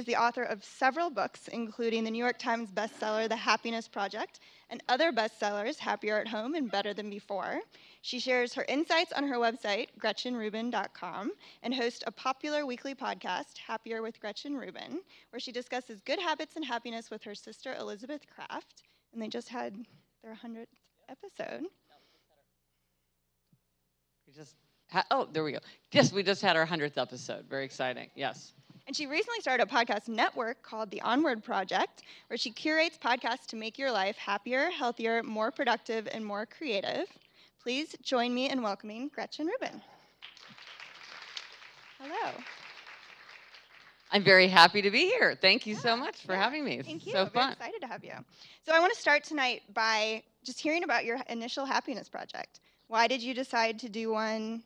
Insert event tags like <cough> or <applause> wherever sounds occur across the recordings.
Is the author of several books, including the New York Times bestseller, The Happiness Project, and other bestsellers, Happier at Home and Better Than Before. She shares her insights on her website, GretchenRubin.com, and hosts a popular weekly podcast, Happier with Gretchen Rubin, where she discusses good habits and happiness with her sister, Elizabeth Craft. And they just had their 100th episode. We just ha- oh, there we go. Yes, we just had our hundredth episode. Very exciting. Yes. And she recently started a podcast network called the Onward Project, where she curates podcasts to make your life happier, healthier, more productive, and more creative. Please join me in welcoming Gretchen Rubin. Hello. I'm very happy to be here. Thank you so much for yeah, having me. It's Thank you. so fun. excited to have you. So I want to start tonight by just hearing about your initial happiness project. Why did you decide to do one?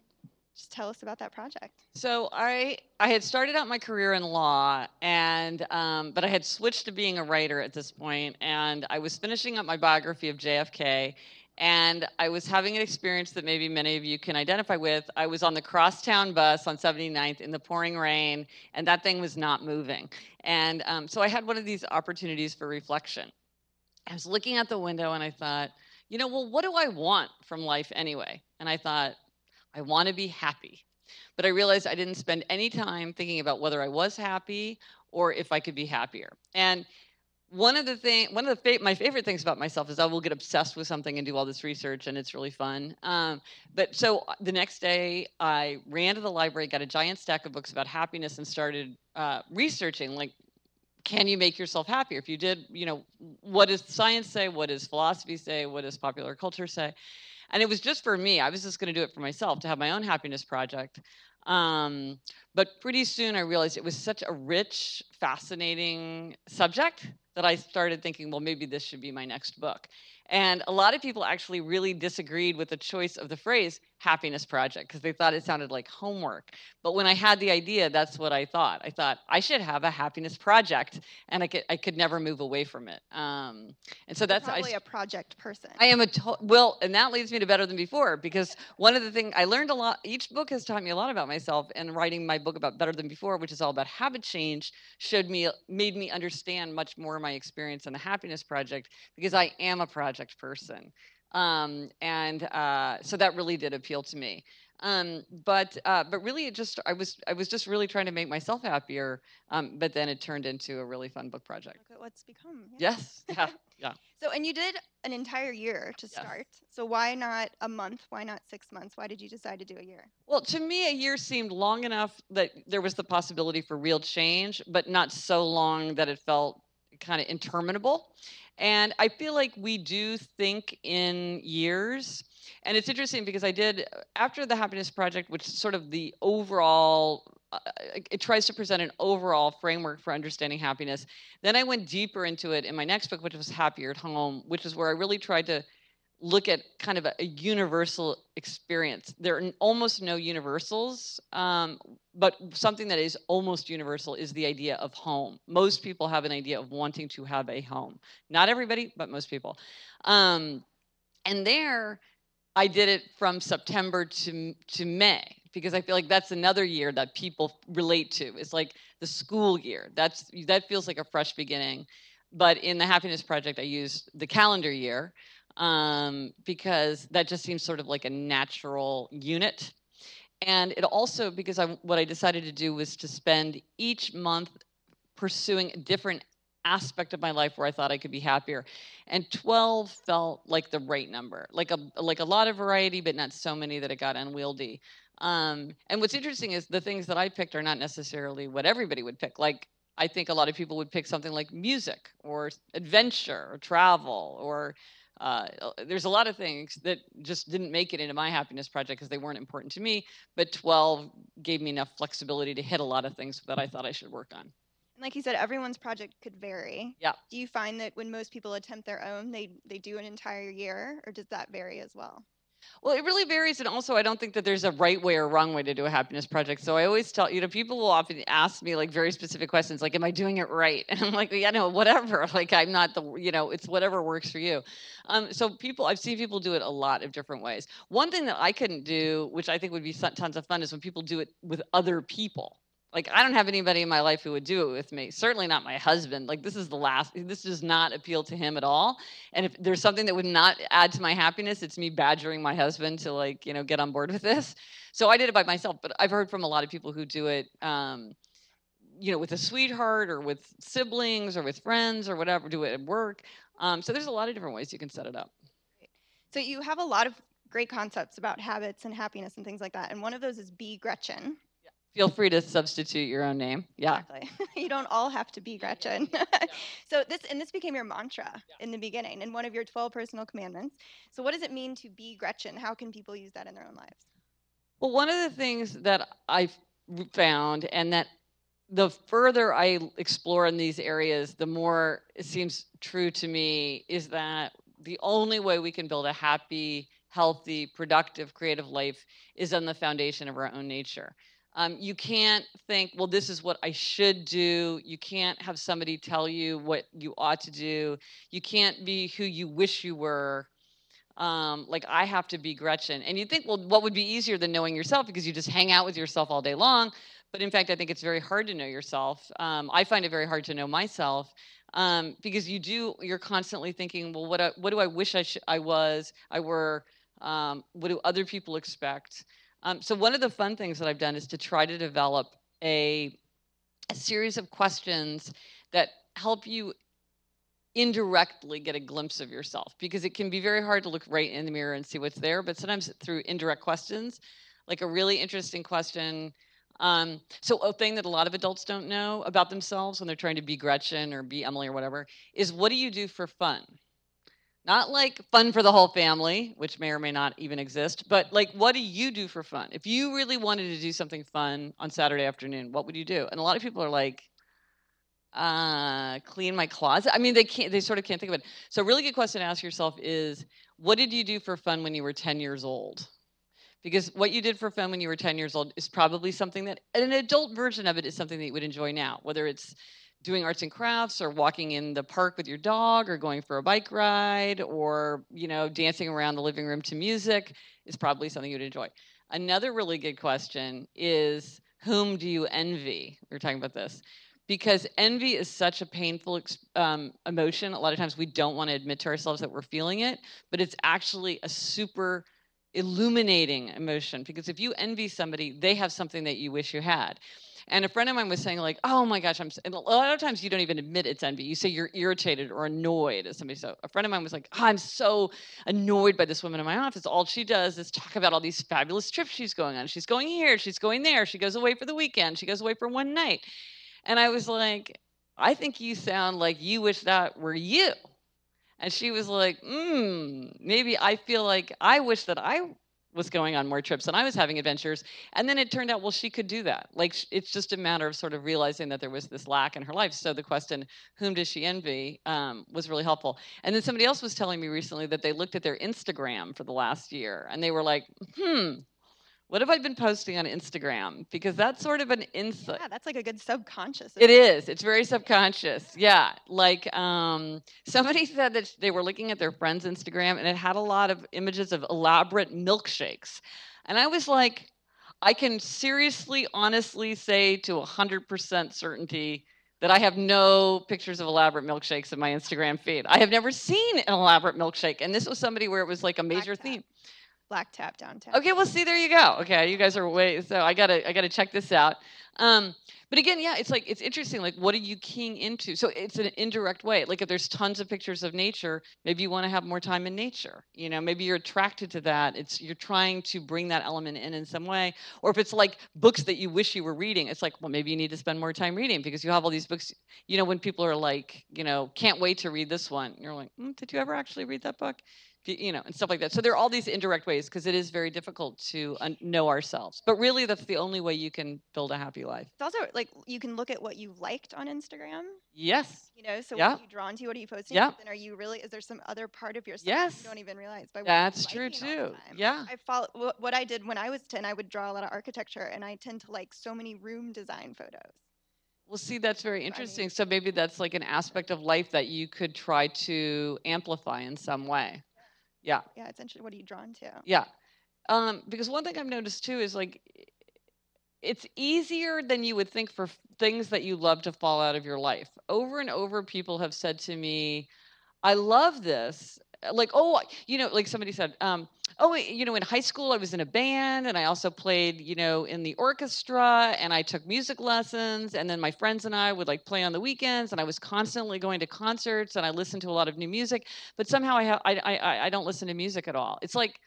Just tell us about that project. So I I had started out my career in law, and um, but I had switched to being a writer at this point, and I was finishing up my biography of JFK, and I was having an experience that maybe many of you can identify with. I was on the crosstown bus on 79th in the pouring rain, and that thing was not moving. And um, so I had one of these opportunities for reflection. I was looking out the window and I thought, you know, well, what do I want from life anyway? And I thought, I want to be happy. But I realized I didn't spend any time thinking about whether I was happy or if I could be happier. And one of the thing, one of the fa- my favorite things about myself is I will get obsessed with something and do all this research, and it's really fun. Um, but so uh, the next day, I ran to the library, got a giant stack of books about happiness, and started uh, researching like can you make yourself happier if you did you know what does science say what does philosophy say what does popular culture say and it was just for me i was just going to do it for myself to have my own happiness project um, but pretty soon i realized it was such a rich fascinating subject that i started thinking well maybe this should be my next book and a lot of people actually really disagreed with the choice of the phrase happiness project because they thought it sounded like homework. But when I had the idea, that's what I thought. I thought I should have a happiness project, and I could I could never move away from it. Um, and so that's Probably I, a project person. I am a to- well, and that leads me to better than before because one of the things I learned a lot. Each book has taught me a lot about myself, and writing my book about better than before, which is all about habit change, showed me made me understand much more of my experience in the happiness project because I am a project person. Um, and uh, so that really did appeal to me. Um, but uh, but really, it just I was I was just really trying to make myself happier. Um, but then it turned into a really fun book project. Look at what's become. yeah. Yes, yeah, <laughs> yeah. So, and you did an entire year to Yes. start. So, why not a month? Why not six months? Why did you decide to do a year? Well, to me, a year seemed long enough that there was the possibility for real change, but not so long that it felt kind of interminable. And I feel like we do think in years. And it's interesting because I did, after the Happiness Project, which is sort of the overall, uh, it tries to present an overall framework for understanding happiness. Then I went deeper into it in my next book, which was Happier at Home, which is where I really tried to look at kind of a, a universal experience. There are almost no universals, um, but something that is almost universal is the idea of home. Most people have an idea of wanting to have a home. Not everybody, but most people. Um, and there, I did it from September to to May because I feel like that's another year that people relate to. It's like the school year. That's that feels like a fresh beginning. But in the Happiness Project, I used the calendar year um, because that just seems sort of like a natural unit. And it also because I what I decided to do was to spend each month pursuing a different aspect of my life where I thought I could be happier. And 12 felt like the right number, like a like a lot of variety, but not so many that it got unwieldy. Um, and what's interesting is the things that I picked are not necessarily what everybody would pick. Like I think a lot of people would pick something like music or adventure or travel or uh, there's a lot of things that just didn't make it into my happiness project because they weren't important to me. But 12 gave me enough flexibility to hit a lot of things that I thought I should work on. And like you said, everyone's project could vary. Yeah. Do you find that when most people attempt their own, they they do an entire year, or does that vary as well? Well, it really varies, and also I don't think that there's a right way or wrong way to do a happiness project. So I always tell you know people will often ask me like very specific questions, like, "Am I doing it right?" <laughs> And I'm like, "Yeah, no, whatever. <laughs> Like, I'm not the you know, it's whatever works for you." Um, so people, I've seen people do it a lot of different ways. One thing that I couldn't do, which I think would be tons of fun, is when people do it with other people. Like I don't have anybody in my life who would do it with me. Certainly not my husband. Like this is the last this does not appeal to him at all. And if there's something that would not add to my happiness, it's me badgering my husband to like, you know, get on board with this. So I did it by myself, but I've heard from a lot of people who do it um, you know, with a sweetheart or with siblings or with friends or whatever, do it at work. Um, so there's a lot of different ways you can set it up. So you have a lot of great concepts about habits and happiness and things like that. And one of those is be Gretchen. Feel free to substitute your own name. Yeah. Exactly. <laughs> you don't all have to be Gretchen. <laughs> so this and this became your mantra Yeah. in the beginning and one of your 12 personal commandments. So what does it mean to be Gretchen? How can people use that in their own lives? Well, one of the things that I've found, and that the further I explore in these areas, the more it seems true to me, is that the only way we can build a happy, healthy, productive, creative life is on the foundation of our own nature. Um, you can't think, well, this is what I should do. You can't have somebody tell you what you ought to do. You can't be who you wish you were um, like I have to be Gretchen. And you think, well, what would be easier than knowing yourself because you just hang out with yourself all day long. But in fact, I think it's very hard to know yourself. Um, I find it very hard to know myself um, because you do. You're constantly thinking, well, what I, what do I wish I sh- I was? I were. Um, what do other people expect? Um, so one of the fun things that I've done is to try to develop a a series of questions that help you indirectly get a glimpse of yourself because it can be very hard to look right in the mirror and see what's there but sometimes through indirect questions like a really interesting question um, so a thing that a lot of adults don't know about themselves when they're trying to be gretchen or be emily or whatever is what do you do for fun not like fun for the whole family which may or may not even exist but like what do you do for fun if you really wanted to do something fun on saturday afternoon what would you do and a lot of people are like uh, clean my closet. I mean, they can't. They sort of can't think of it. So, a really good question to ask yourself is, what did you do for fun when you were 10 years old? Because what you did for fun when you were 10 years old is probably something that an adult version of it is something that you would enjoy now, whether it's doing arts and crafts or walking in the park with your dog or going for a bike ride or you know dancing around the living room to music is probably something you'd enjoy another really good question is whom do you envy we were talking about this because envy is such a painful um, emotion. A lot of times we don't want to admit to ourselves that we're feeling it, but it's actually a super illuminating emotion because if you envy somebody, they have something that you wish you had. And a friend of mine was saying, like, oh my gosh, I'm, and a lot of times you don't even admit it's envy. You say you're irritated or annoyed at somebody. So a friend of mine was like, oh, I'm so annoyed by this woman in my office. All she does is talk about all these fabulous trips she's going on. She's going here, she's going there, she goes away for the weekend, she goes away for one night. And I was like, I think you sound like you wish that were you. And she was like, mm, maybe I feel like I wish that I was going on more trips and I was having adventures. And then it turned out, well, she could do that. Like, it's just a matter of sort of realizing that there was this lack in her life. So the question, whom does she envy, um, was really helpful. And then somebody else was telling me recently that they looked at their Instagram for the last year and they were like, hmm, what have I been posting on Instagram? Because that's sort of an insight. Yeah, that's like a good subconscious. It is. It's very subconscious. Yeah. Like um, somebody <laughs> said that they were looking at their friend's Instagram and it had a lot of images of elaborate milkshakes. And I was like, I can seriously, honestly say to 100% certainty that I have no pictures of elaborate milkshakes in my Instagram feed. I have never seen an elaborate milkshake. And this was somebody where it was like a major theme. Black tap downtown. Okay, well, see, there you go. Okay, you guys are way. So I gotta, I gotta check this out. Um, but again, yeah, it's like it's interesting. Like, what are you keying into? So it's an indirect way. Like, if there's tons of pictures of nature, maybe you want to have more time in nature. You know, maybe you're attracted to that. It's you're trying to bring that element in in some way. Or if it's like books that you wish you were reading, it's like, well, maybe you need to spend more time reading because you have all these books. You know, when people are like, you know, can't wait to read this one, you're like, mm, did you ever actually read that book? You know, and stuff like that. So there are all these indirect ways because it is very difficult to un- know ourselves. But really, that's the only way you can build a happy life. It's also like you can look at what you liked on Instagram. Yes. You know, so Yeah. what are you drawn to? What are you posting? Yeah. Then are you really? Is there some other part of yourself Yes. you don't even realize by That's true liking all the too. Yeah. I follow what, I did when I was ten. I would draw a lot of architecture, and I tend to like so many room design photos. Well, see, that's very mean- interesting. So maybe that's like an aspect of life that you could try to amplify in some way. Yeah. Yeah, it's interesting. What are you drawn to? Yeah. Um, because one thing I've noticed too is like it's easier than you would think for f- things that you love to fall out of your life. Over and over, people have said to me, I love this. Like, oh, you know, like somebody said, um, oh, you know, in high school, I was in a band and I also played, you know, in the orchestra and I took music lessons. And then my friends and I would like play on the weekends and I was constantly going to concerts and I listened to a lot of new music. But somehow I, ha- I, I, I- I don't listen to music at all. It's like,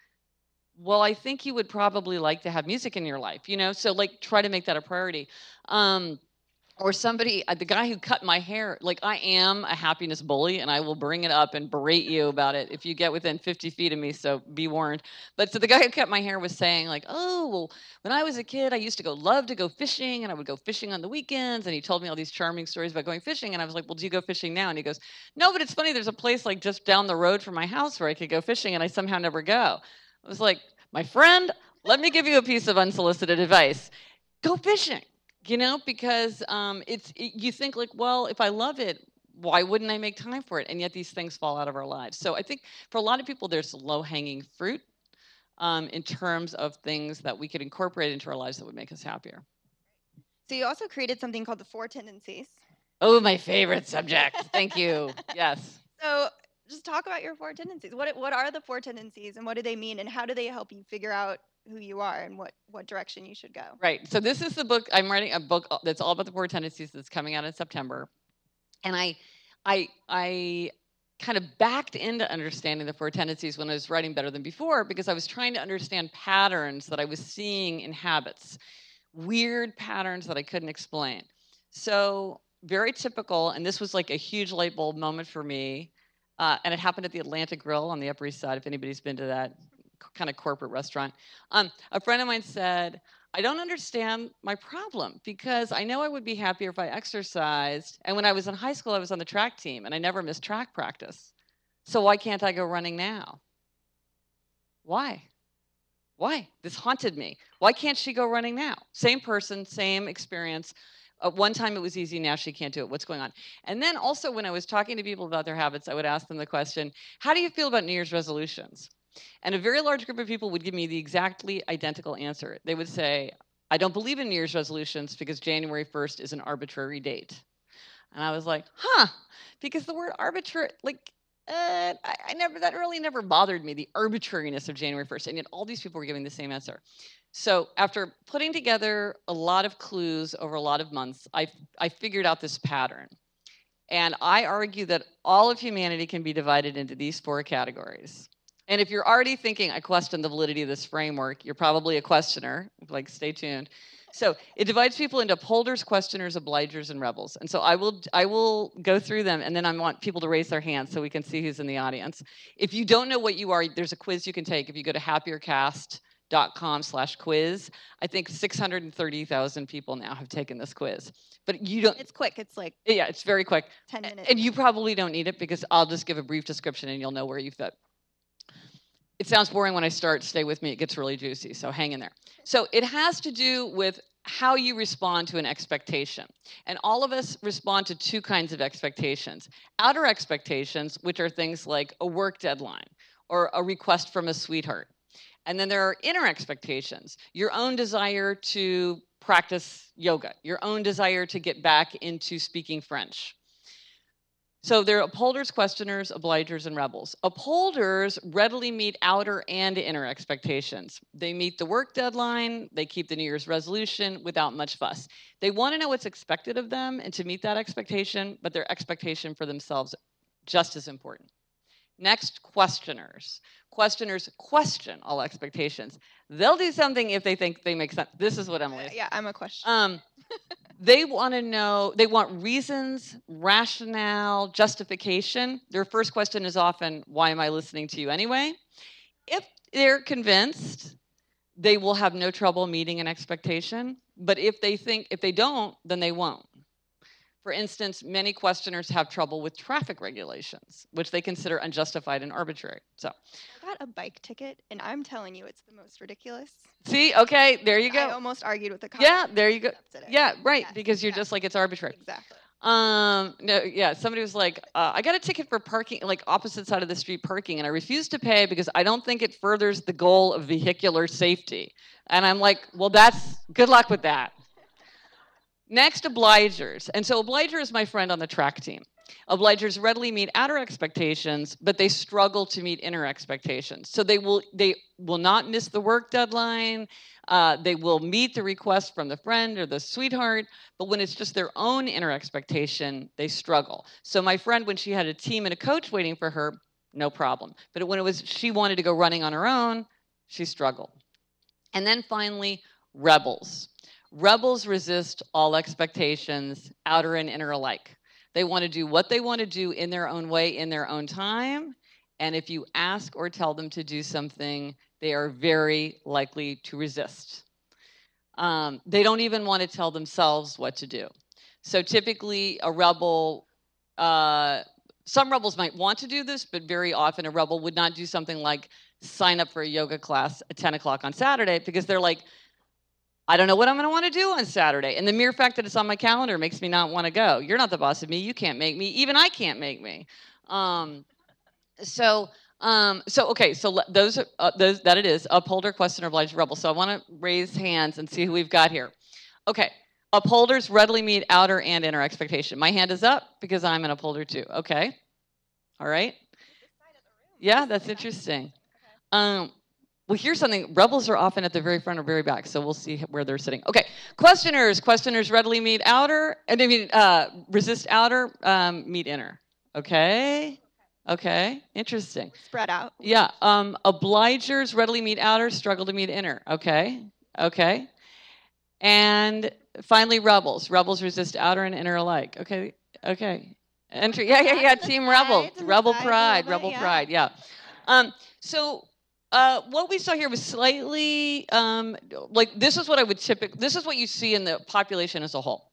well, I think you would probably like to have music in your life, you know? So, like, try to make that a priority. Um, or somebody, uh, the guy who cut my hair, like, I am a happiness bully and I will bring it up and berate you about it if you get within 50 feet of me, so be warned. But so the guy who cut my hair was saying, like, oh, well, when I was a kid, I used to go love to go fishing and I would go fishing on the weekends. And he told me all these charming stories about going fishing. And I was like, well, do you go fishing now? And he goes, no, but it's funny. There's a place like just down the road from my house where I could go fishing and I somehow never go. I was like, my friend, let me give you a piece of unsolicited advice. Go fishing, you know, because um, it's it, you think like, well, if I love it, why wouldn't I make time for it? And yet these things fall out of our lives. So I think for a lot of people, there's low hanging fruit um, in terms of things that we could incorporate into our lives that would make us happier. So you also created something called the Four Tendencies. Oh, my favorite subject. Thank you. <laughs> Yes. So just talk about your four tendencies. What what are the four tendencies and what do they mean and how do they help you figure out who you are and what what direction you should go? Right. So this is the book I'm writing a book that's all about the four tendencies that's coming out in September. And I I I kind of backed into understanding the four tendencies when I was writing better than before because I was trying to understand patterns that I was seeing in habits, weird patterns that I couldn't explain. So very typical, and this was like a huge light bulb moment for me. Uh, and it happened at the Atlantic Grill on the Upper East Side. If anybody's been to that kind of corporate restaurant, um, a friend of mine said, I don't understand my problem because I know I would be happier if I exercised. And when I was in high school, I was on the track team and I never missed track practice. So why can't I go running now? Why? Why? This haunted me. Why can't she go running now? Same person, same experience. At one time it was easy, now she can't do it. What's going on? And then also, when I was talking to people about their habits, I would ask them the question How do you feel about New Year's resolutions? And a very large group of people would give me the exactly identical answer. They would say, I don't believe in New Year's resolutions because January 1st is an arbitrary date. And I was like, huh, because the word arbitrary, like, uh, I, I never, that really never bothered me, the arbitrariness of January 1st. And yet all these people were giving the same answer. So after putting together a lot of clues over a lot of months, I, I figured out this pattern. And I argue that all of humanity can be divided into these four categories. And if you're already thinking, I question the validity of this framework, you're probably a questioner. Like, stay tuned. So it divides people into upholders, questioners, obligers, and rebels. And so I will I will go through them, and then I want people to raise their hands so we can see who's in the audience. If you don't know what you are, there's a quiz you can take. If you go to happiercast.com slash quiz, I think 630,000 people now have taken this quiz. But you don't, It's quick. It's like yeah, it's very quick. 10 minutes. And you probably don't need it because I'll just give a brief description and you'll know where you fit. It sounds boring when I start. Stay with me. It gets really juicy. So hang in there. So it has to do with how you respond to an expectation. And all of us respond to two kinds of expectations outer expectations, which are things like a work deadline or a request from a sweetheart. And then there are inner expectations, your own desire to practice yoga, your own desire to get back into speaking French. So there are upholders, questioners, obligers, and rebels. Upholders readily meet outer and inner expectations. They meet the work deadline, they keep the New Year's resolution without much fuss. They want to know what's expected of them and to meet that expectation, but their expectation for themselves just as important. Next, questioners. Questioners question all expectations. They'll do something if they think they make sense. This is what Emily is. yeah, I'm a question. Um, they want to know, they want reasons, rationale, justification. Their first question is often, Why am I listening to you anyway? If they're convinced, they will have no trouble meeting an expectation. But if they think, if they don't, then they won't. For instance, many questioners have trouble with traffic regulations, which they consider unjustified and arbitrary. So, I got a bike ticket and I'm telling you it's the most ridiculous. see, okay, there you go. I almost argued with the cop. Yeah, there you go. Yeah, right, Yes, because you're yeah. just like, it's arbitrary. Exactly. Um, no, yeah, somebody was like, uh, I got a ticket for parking, like opposite side of the street parking, and I refused to pay because I don't think it furthers the goal of vehicular safety. And I'm like, well, that's Good luck with that. Next, obligers. And so, obliger is my friend on the track team. Obligers readily meet outer expectations, but they struggle to meet inner expectations. So they will they will not miss the work deadline. Uh, they will meet the request from the friend or the sweetheart, but when it's just their own inner expectation, they struggle. So my friend, when she had a team and a coach waiting for her, no problem. But when it was she wanted to go running on her own, she struggled. And then finally, rebels. Rebels resist all expectations, outer and inner alike. They want to do what they want to do in their own way, in their own time. And if you ask or tell them to do something, they are very likely to resist. Um, they don't even want to tell themselves what to do. So typically, a rebel, uh, some rebels might want to do this, but very often a rebel would not do something like sign up for a yoga class at 10 o'clock on Saturday because they're like, I don't know what I'm going to want to do on Saturday. And the mere fact that it's on my calendar makes me not want to go. You're not the boss of me. You can't make me. Even I can't make me. Um, so, um, so okay. So those, uh, those that it is upholder, questioner, obliged, rebel. So I want to raise hands and see who we've got here. Okay. Upholders readily meet outer and inner expectation. My hand is up because I'm an upholder too. Okay. All right. Yeah, that's interesting. <laughs> Um, well, here's something. Rebels are often at the very front or very back, so we'll see where they're sitting. Okay, questioners. Questioners readily meet outer, and I mean uh, resist outer, um, meet inner. Okay. Okay. Interesting. Spread out. Yeah. Um, obligers readily meet outer, struggle to meet inner. Okay. Okay. And finally, rebels. Rebels resist outer and inner alike. Okay. Okay. Entry. Yeah, yeah, yeah. Team rebel. Rebel pride. Rebel pride. Yeah. Um, so uh, what we saw here was slightly um, like this is what I would typically this is what you see in the population as a whole.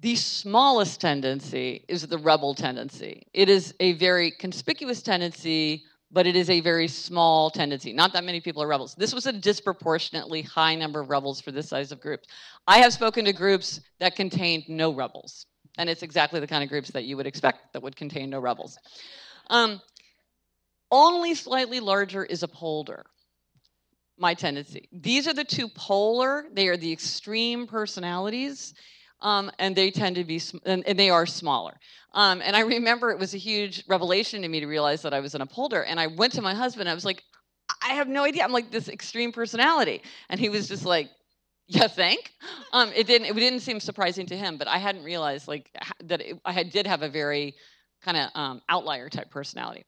The smallest tendency is the rebel tendency. It is a very conspicuous tendency, but it is a very small tendency. Not that many people are rebels. This was a disproportionately high number of rebels for this size of groups. I have spoken to groups that contained no rebels, and it's exactly the kind of groups that you would expect that would contain no rebels. Um, only slightly larger is a upholder. My tendency. These are the two polar, they are the extreme personalities. Um, and they tend to be, and, and they are smaller. Um, and I remember it was a huge revelation to me to realize that I was an upholder. And I went to my husband. I was like, I have no idea. I'm like this extreme personality, and he was just like, "You think?" Um, it didn't. It didn't seem surprising to him, but I hadn't realized like that it, I had, did have a very kind of um, outlier type personality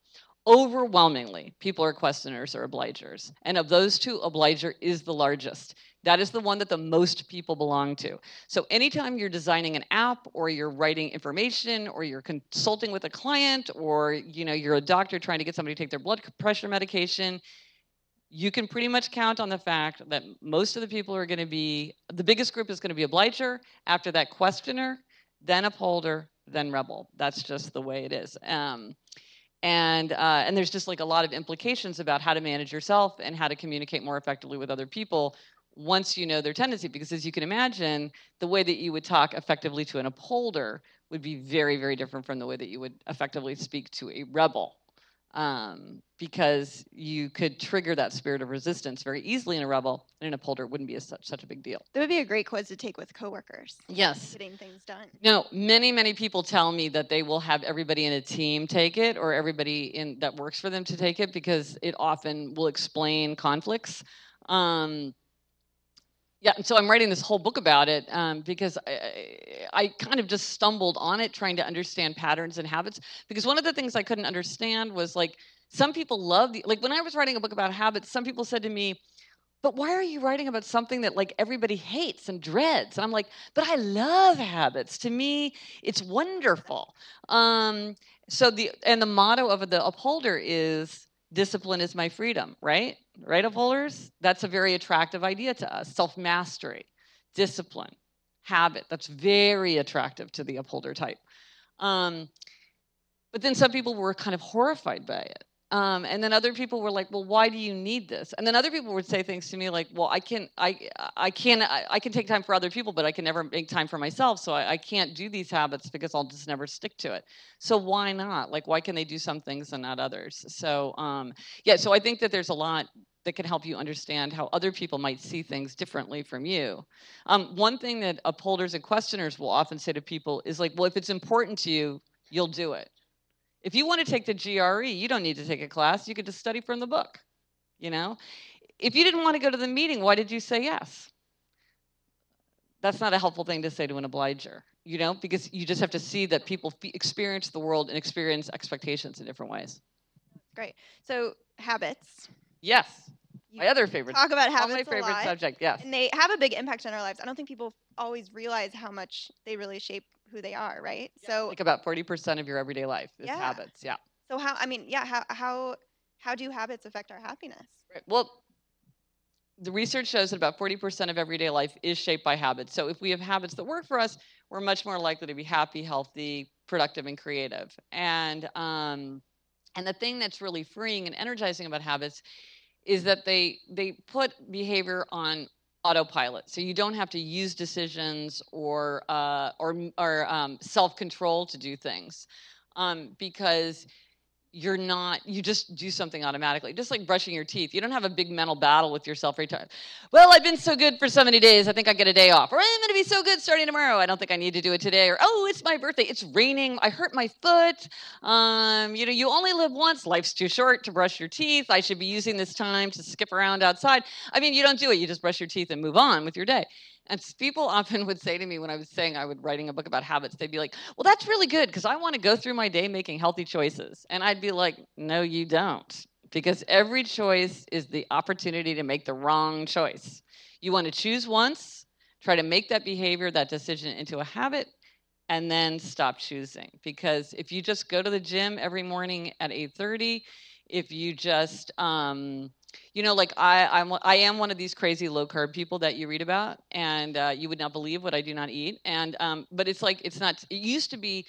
overwhelmingly, people are questioners or obligers. And of those two, obliger is the largest. That is the one that the most people belong to. So anytime you're designing an app or you're writing information or you're consulting with a client or you know you're a doctor trying to get somebody to take their blood pressure medication, you can pretty much count on the fact that most of the people are going to be the biggest group is going to be obliger, after that questioner, then upholder, then rebel. That's just the way it is. Um, and uh, and there's just like a lot of implications about how to manage yourself and how to communicate more effectively with other people once you know their tendency because as you can imagine the way that you would talk effectively to an upholder would be very very different from the way that you would effectively speak to a rebel um, because you could trigger that spirit of resistance very easily in a rebel and in a upholder wouldn't be a, such such a big deal. That would be a great quiz to take with coworkers. Yes. Getting things done. No, many many people tell me that they will have everybody in a team take it or everybody in that works for them to take it because it often will explain conflicts. Um, yeah, so I'm writing this whole book about it um, because I, I, kind of just stumbled on it trying to understand patterns and habits. Because one of the things I couldn't understand was like some people love the like when I was writing a book about habits, some people said to me, "But why are you writing about something that like everybody hates and dreads?" And I'm like, "But I love habits. To me, it's wonderful." Um, so the and the motto of the upholder is discipline is my freedom, right? Right, upholders? That's a very attractive idea to us. Self mastery, discipline, habit. That's very attractive to the upholder type. Um, but then some people were kind of horrified by it. Um, and then other people were like, "Well, why do you need this?" And then other people would say things to me like, "Well, I can, I, I can, I, I can take time for other people, but I can never make time for myself. So I, I, can't do these habits because I'll just never stick to it. So why not? Like, why can they do some things and not others? So, um, yeah. So I think that there's a lot that can help you understand how other people might see things differently from you. Um, one thing that upholders and questioners will often say to people is like, well, if it's important to you, you'll do it. If you want to take the GRE, you don't need to take a class. You could just study from the book, you know? If you didn't want to go to the meeting, why did you say yes? That's not a helpful thing to say to an obliger, you know, because you just have to see that people experience the world and experience expectations in different ways. Great. So habits. Yes. My other favorite. Talk about habits. my favorite subject. Yes. And they have a big impact on our lives. I don't think people always realize how much they really shape who they are, right? Yeah. So like about 40% of your everyday life is yeah. habits. Yeah. So how I mean, yeah, how how how do habits affect our happiness? Right. Well, the research shows that about 40% of everyday life is shaped by habits. So if we have habits that work for us, we're much more likely to be happy, healthy, productive, and creative. And um, and the thing that's really freeing and energizing about habits is that they they put behavior on autopilot. So you don't have to use decisions or uh, or or um, self control to do things, um, because you're not you just do something automatically just like brushing your teeth. You don't have a big mental battle with yourself every time well i've been so good for so many days i think i get a day off or i'm going to be so good starting tomorrow i don't think i need to do it today or oh it's my birthday it's raining i hurt my foot um, you know you only live once life's too short to brush your teeth i should be using this time to skip around outside. I mean you don't do it you just brush your teeth and move on with your day and people often would say to me when I was saying I would writing a book about habits, they'd be like, "Well, that's really good because I want to go through my day making healthy choices." And I'd be like, "No, you don't." Because every choice is the opportunity to make the wrong choice. You want to choose once, try to make that behavior, that decision into a habit, and then stop choosing. Because if you just go to the gym every morning at 8:30, if you just um, you know, like I, I'm, I am one of these crazy low carb people that you read about, and uh, you would not believe what I do not eat. And um, but it's like it's not. It used to be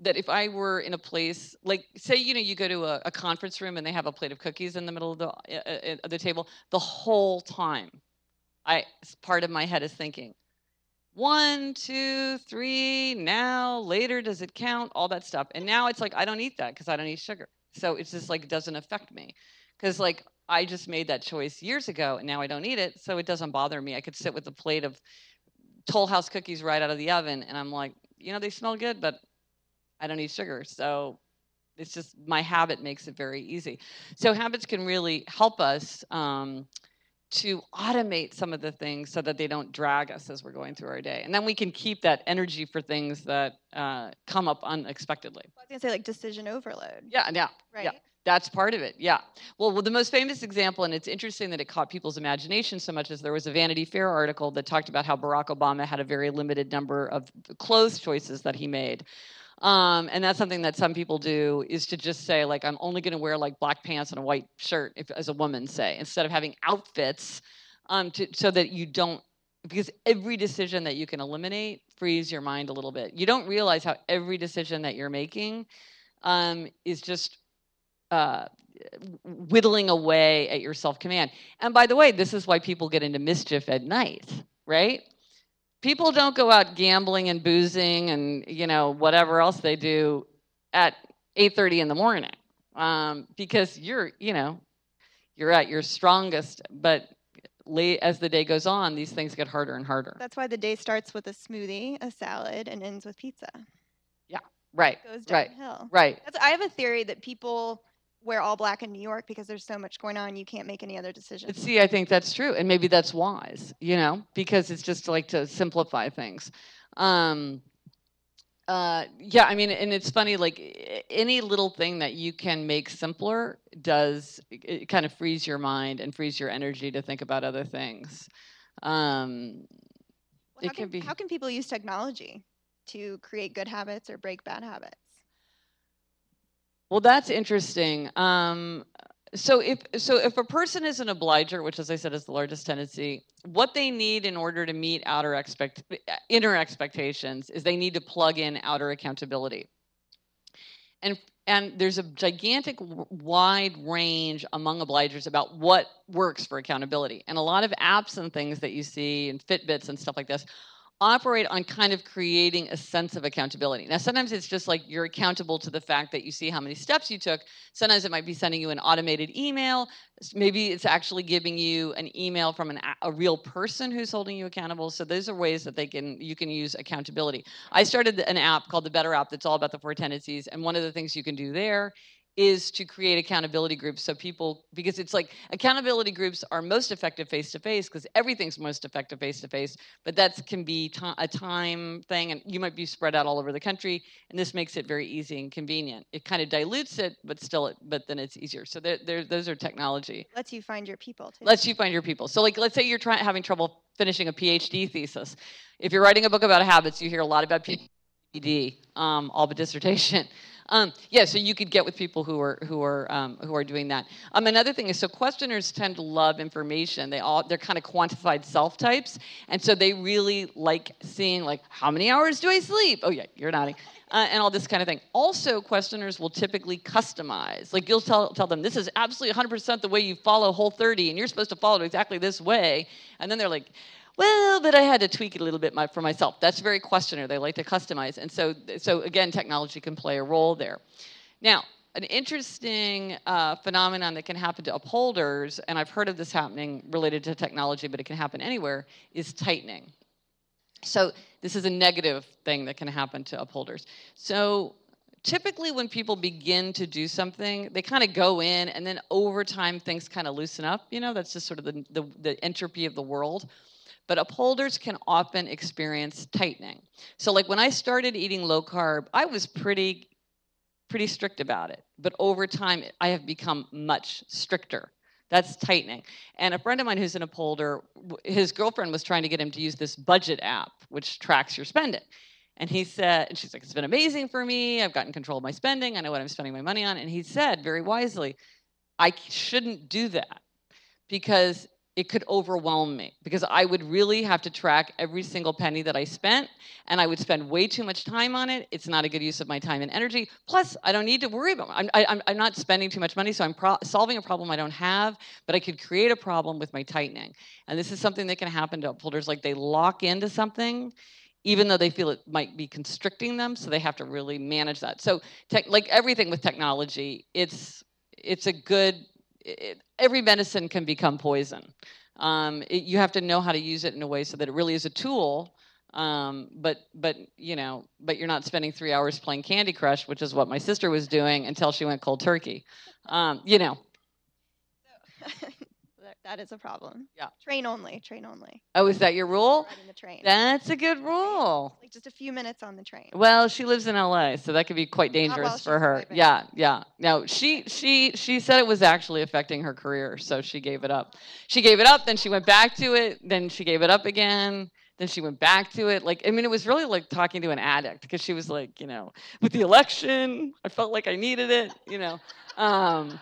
that if I were in a place like, say, you know, you go to a, a conference room and they have a plate of cookies in the middle of the uh, uh, the table, the whole time, I part of my head is thinking, one, two, three. Now, later, does it count? All that stuff. And now it's like I don't eat that because I don't eat sugar. So it's just like it doesn't affect me because like I just made that choice years ago and now I don't eat it, so it doesn't bother me. I could sit with a plate of Toll House cookies right out of the oven and I'm like, you know, they smell good, but I don't eat sugar. So it's just my habit makes it very easy. So habits can really help us um, to automate some of the things so that they don't drag us as we're going through our day. And then we can keep that energy for things that uh, come up unexpectedly. I was going to say like decision overload. Yeah, yeah. Right. Yeah. That's part of it, yeah. Well, well, the most famous example, and it's interesting that it caught people's imagination so much, is there was a Vanity Fair article that talked about how Barack Obama had a very limited number of clothes choices that he made. Um, and that's something that some people do is to just say like I'm only going to wear like black pants and a white shirt if, as a woman say instead of having outfits um, to, so that you don't because every decision that you can eliminate frees your mind a little bit. You don't realize how every decision that you're making um, is just uh, whittling away at your self command. And by the way, this is why people get into mischief at night, right? People don't go out gambling and boozing and you know whatever else they do at 8:30 in the morning um, because you're you know you're at your strongest. But late as the day goes on, these things get harder and harder. That's why the day starts with a smoothie, a salad, and ends with pizza. Yeah, right. It goes downhill. Right. That's, I have a theory that people wear all black in New York because there's so much going on, you can't make any other decisions. See, I think that's true, and maybe that's wise, you know, because it's just like to simplify things. Um, uh, yeah, I mean, and it's funny, like any little thing that you can make simpler does it kind of frees your mind and frees your energy to think about other things. Um, well, it can, can be. How can people use technology to create good habits or break bad habits? Well, that's interesting. Um, so if so if a person is an obliger, which as I said is the largest tendency, what they need in order to meet outer expect inner expectations is they need to plug in outer accountability. And and there's a gigantic wide range among obligers about what works for accountability. And a lot of apps and things that you see and Fitbits and stuff like this operate on kind of creating a sense of accountability. Now, sometimes it's just like you're accountable to the fact that you see how many steps you took. Sometimes it might be sending you an automated email. Maybe it's actually giving you an email from an, a real person who's holding you accountable. So those are ways that they can you can use accountability. I started an app called the Better App that's all about the four tendencies, and one of the things you can do there is to create accountability groups so people because it's like accountability groups are most effective face to face because everything's most effective face to face but that can be a time thing and you might be spread out all over the country and this makes it very easy and convenient. It kind of dilutes it but still it but then it's easier. So there, there those are technology. Lets you find your people too. lets you find your people. So like let's say you're trying having trouble finishing a phd thesis. If you're writing a book about habits you hear a lot about phd um, all but dissertation um, yeah, so you could get with people who are who are um, who are doing that. Um, another thing is, so questioners tend to love information. They all they're kind of quantified self types, and so they really like seeing like how many hours do I sleep? Oh yeah, you're nodding. Uh, and all this kind of thing. Also, questioners will typically customize. Like you'll tell, tell them, this is absolutely 100% the way you follow Whole 30, and you're supposed to follow it exactly this way. And then they're like, well, but I had to tweak it a little bit for myself. That's very questioner. They like to customize. And so, so again, technology can play a role there. Now, an interesting uh, phenomenon that can happen to upholders, and I've heard of this happening related to technology, but it can happen anywhere, is tightening. So this is a negative thing that can happen to upholders. So typically when people begin to do something, they kind of go in and then over time things kind of loosen up. You know, that's just sort of the, the, the entropy of the world but upholders can often experience tightening. So like when I started eating low carb, I was pretty pretty strict about it. But over time I have become much stricter. That's tightening. And a friend of mine who's an upholder, his girlfriend was trying to get him to use this budget app which tracks your spending. And he said, and she's like, it's been amazing for me. I've gotten control of my spending. I know what I'm spending my money on. And he said very wisely, I shouldn't do that because it could overwhelm me because I would really have to track every single penny that I spent and I would spend way too much time on it. It's not a good use of my time and energy. Plus, I don't need to worry about I'm, I, am i am not spending too much money, so I'm pro- solving a problem I don't have, but I could create a problem with my tightening. And this is something that can happen to upholders like they lock into something even though they feel it might be constricting them so they have to really manage that so tech, like everything with technology it's it's a good it, every medicine can become poison. Um, it, you have to know how to use it in a way so that it really is a tool. Um, but but you know, but you're not spending three hours playing Candy Crush, which is what my sister was doing until she went cold turkey. Um, you know. <laughs> that is a problem. Yeah. Train only. Train only. Oh, is that your rule? Riding the train. That's a good rule. Like just a few minutes on the train. Well, she lives in LA, so that could be quite dangerous for her. Driving. Yeah, yeah. No, she she she said it was actually affecting her career, so she gave it up. She gave it up, then she went back to it, then she gave it up again. Then she went back to it. Like, I mean, it was really like talking to an addict because she was like, you know, with the election, I felt like I needed it, you know. Um,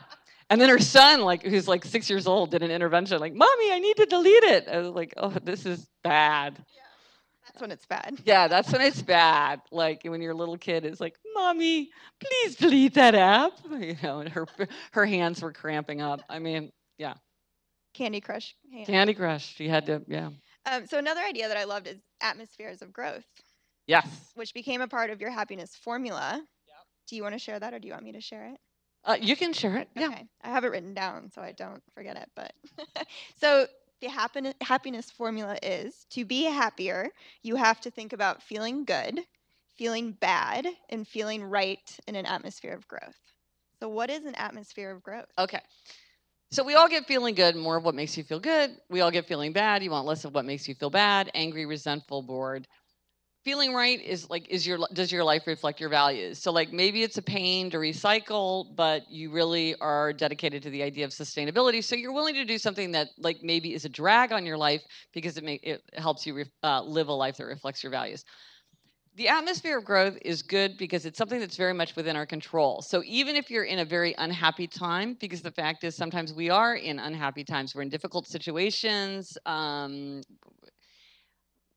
and then her son, like who's like six years old, did an intervention, like, "Mommy, I need to delete it." I was like, "Oh, this is bad." Yeah, that's when it's bad. Yeah, that's when it's bad. Like when your little kid is like, "Mommy, please delete that app." <laughs> You know, and her her hands were cramping up. I mean, yeah. Candy Crush. Hands. Candy Crush. She had to, yeah. Um, so another idea that I loved is atmospheres of growth. Yes. Which became a part of your happiness formula. Yep. Do you want to share that, or do you want me to share it? Uh, you can share it. Yeah. Okay. I have it written down so I don't forget it. But <laughs> so the happiness, happiness formula is to be happier, you have to think about feeling good, feeling bad, and feeling right in an atmosphere of growth. So, what is an atmosphere of growth? Okay. So we all get feeling good, more of what makes you feel good. We all get feeling bad. You want less of what makes you feel bad, angry, resentful, bored feeling right is like is your does your life reflect your values? So like maybe it's a pain to recycle but you really are dedicated to the idea of sustainability. So you're willing to do something that like maybe is a drag on your life because it may it helps you uh, live a life that reflects your values. The atmosphere of growth is good because it's something that's very much within our control. So even if you're in a very unhappy time, because the fact is sometimes we are in unhappy times, we're in difficult situations, um,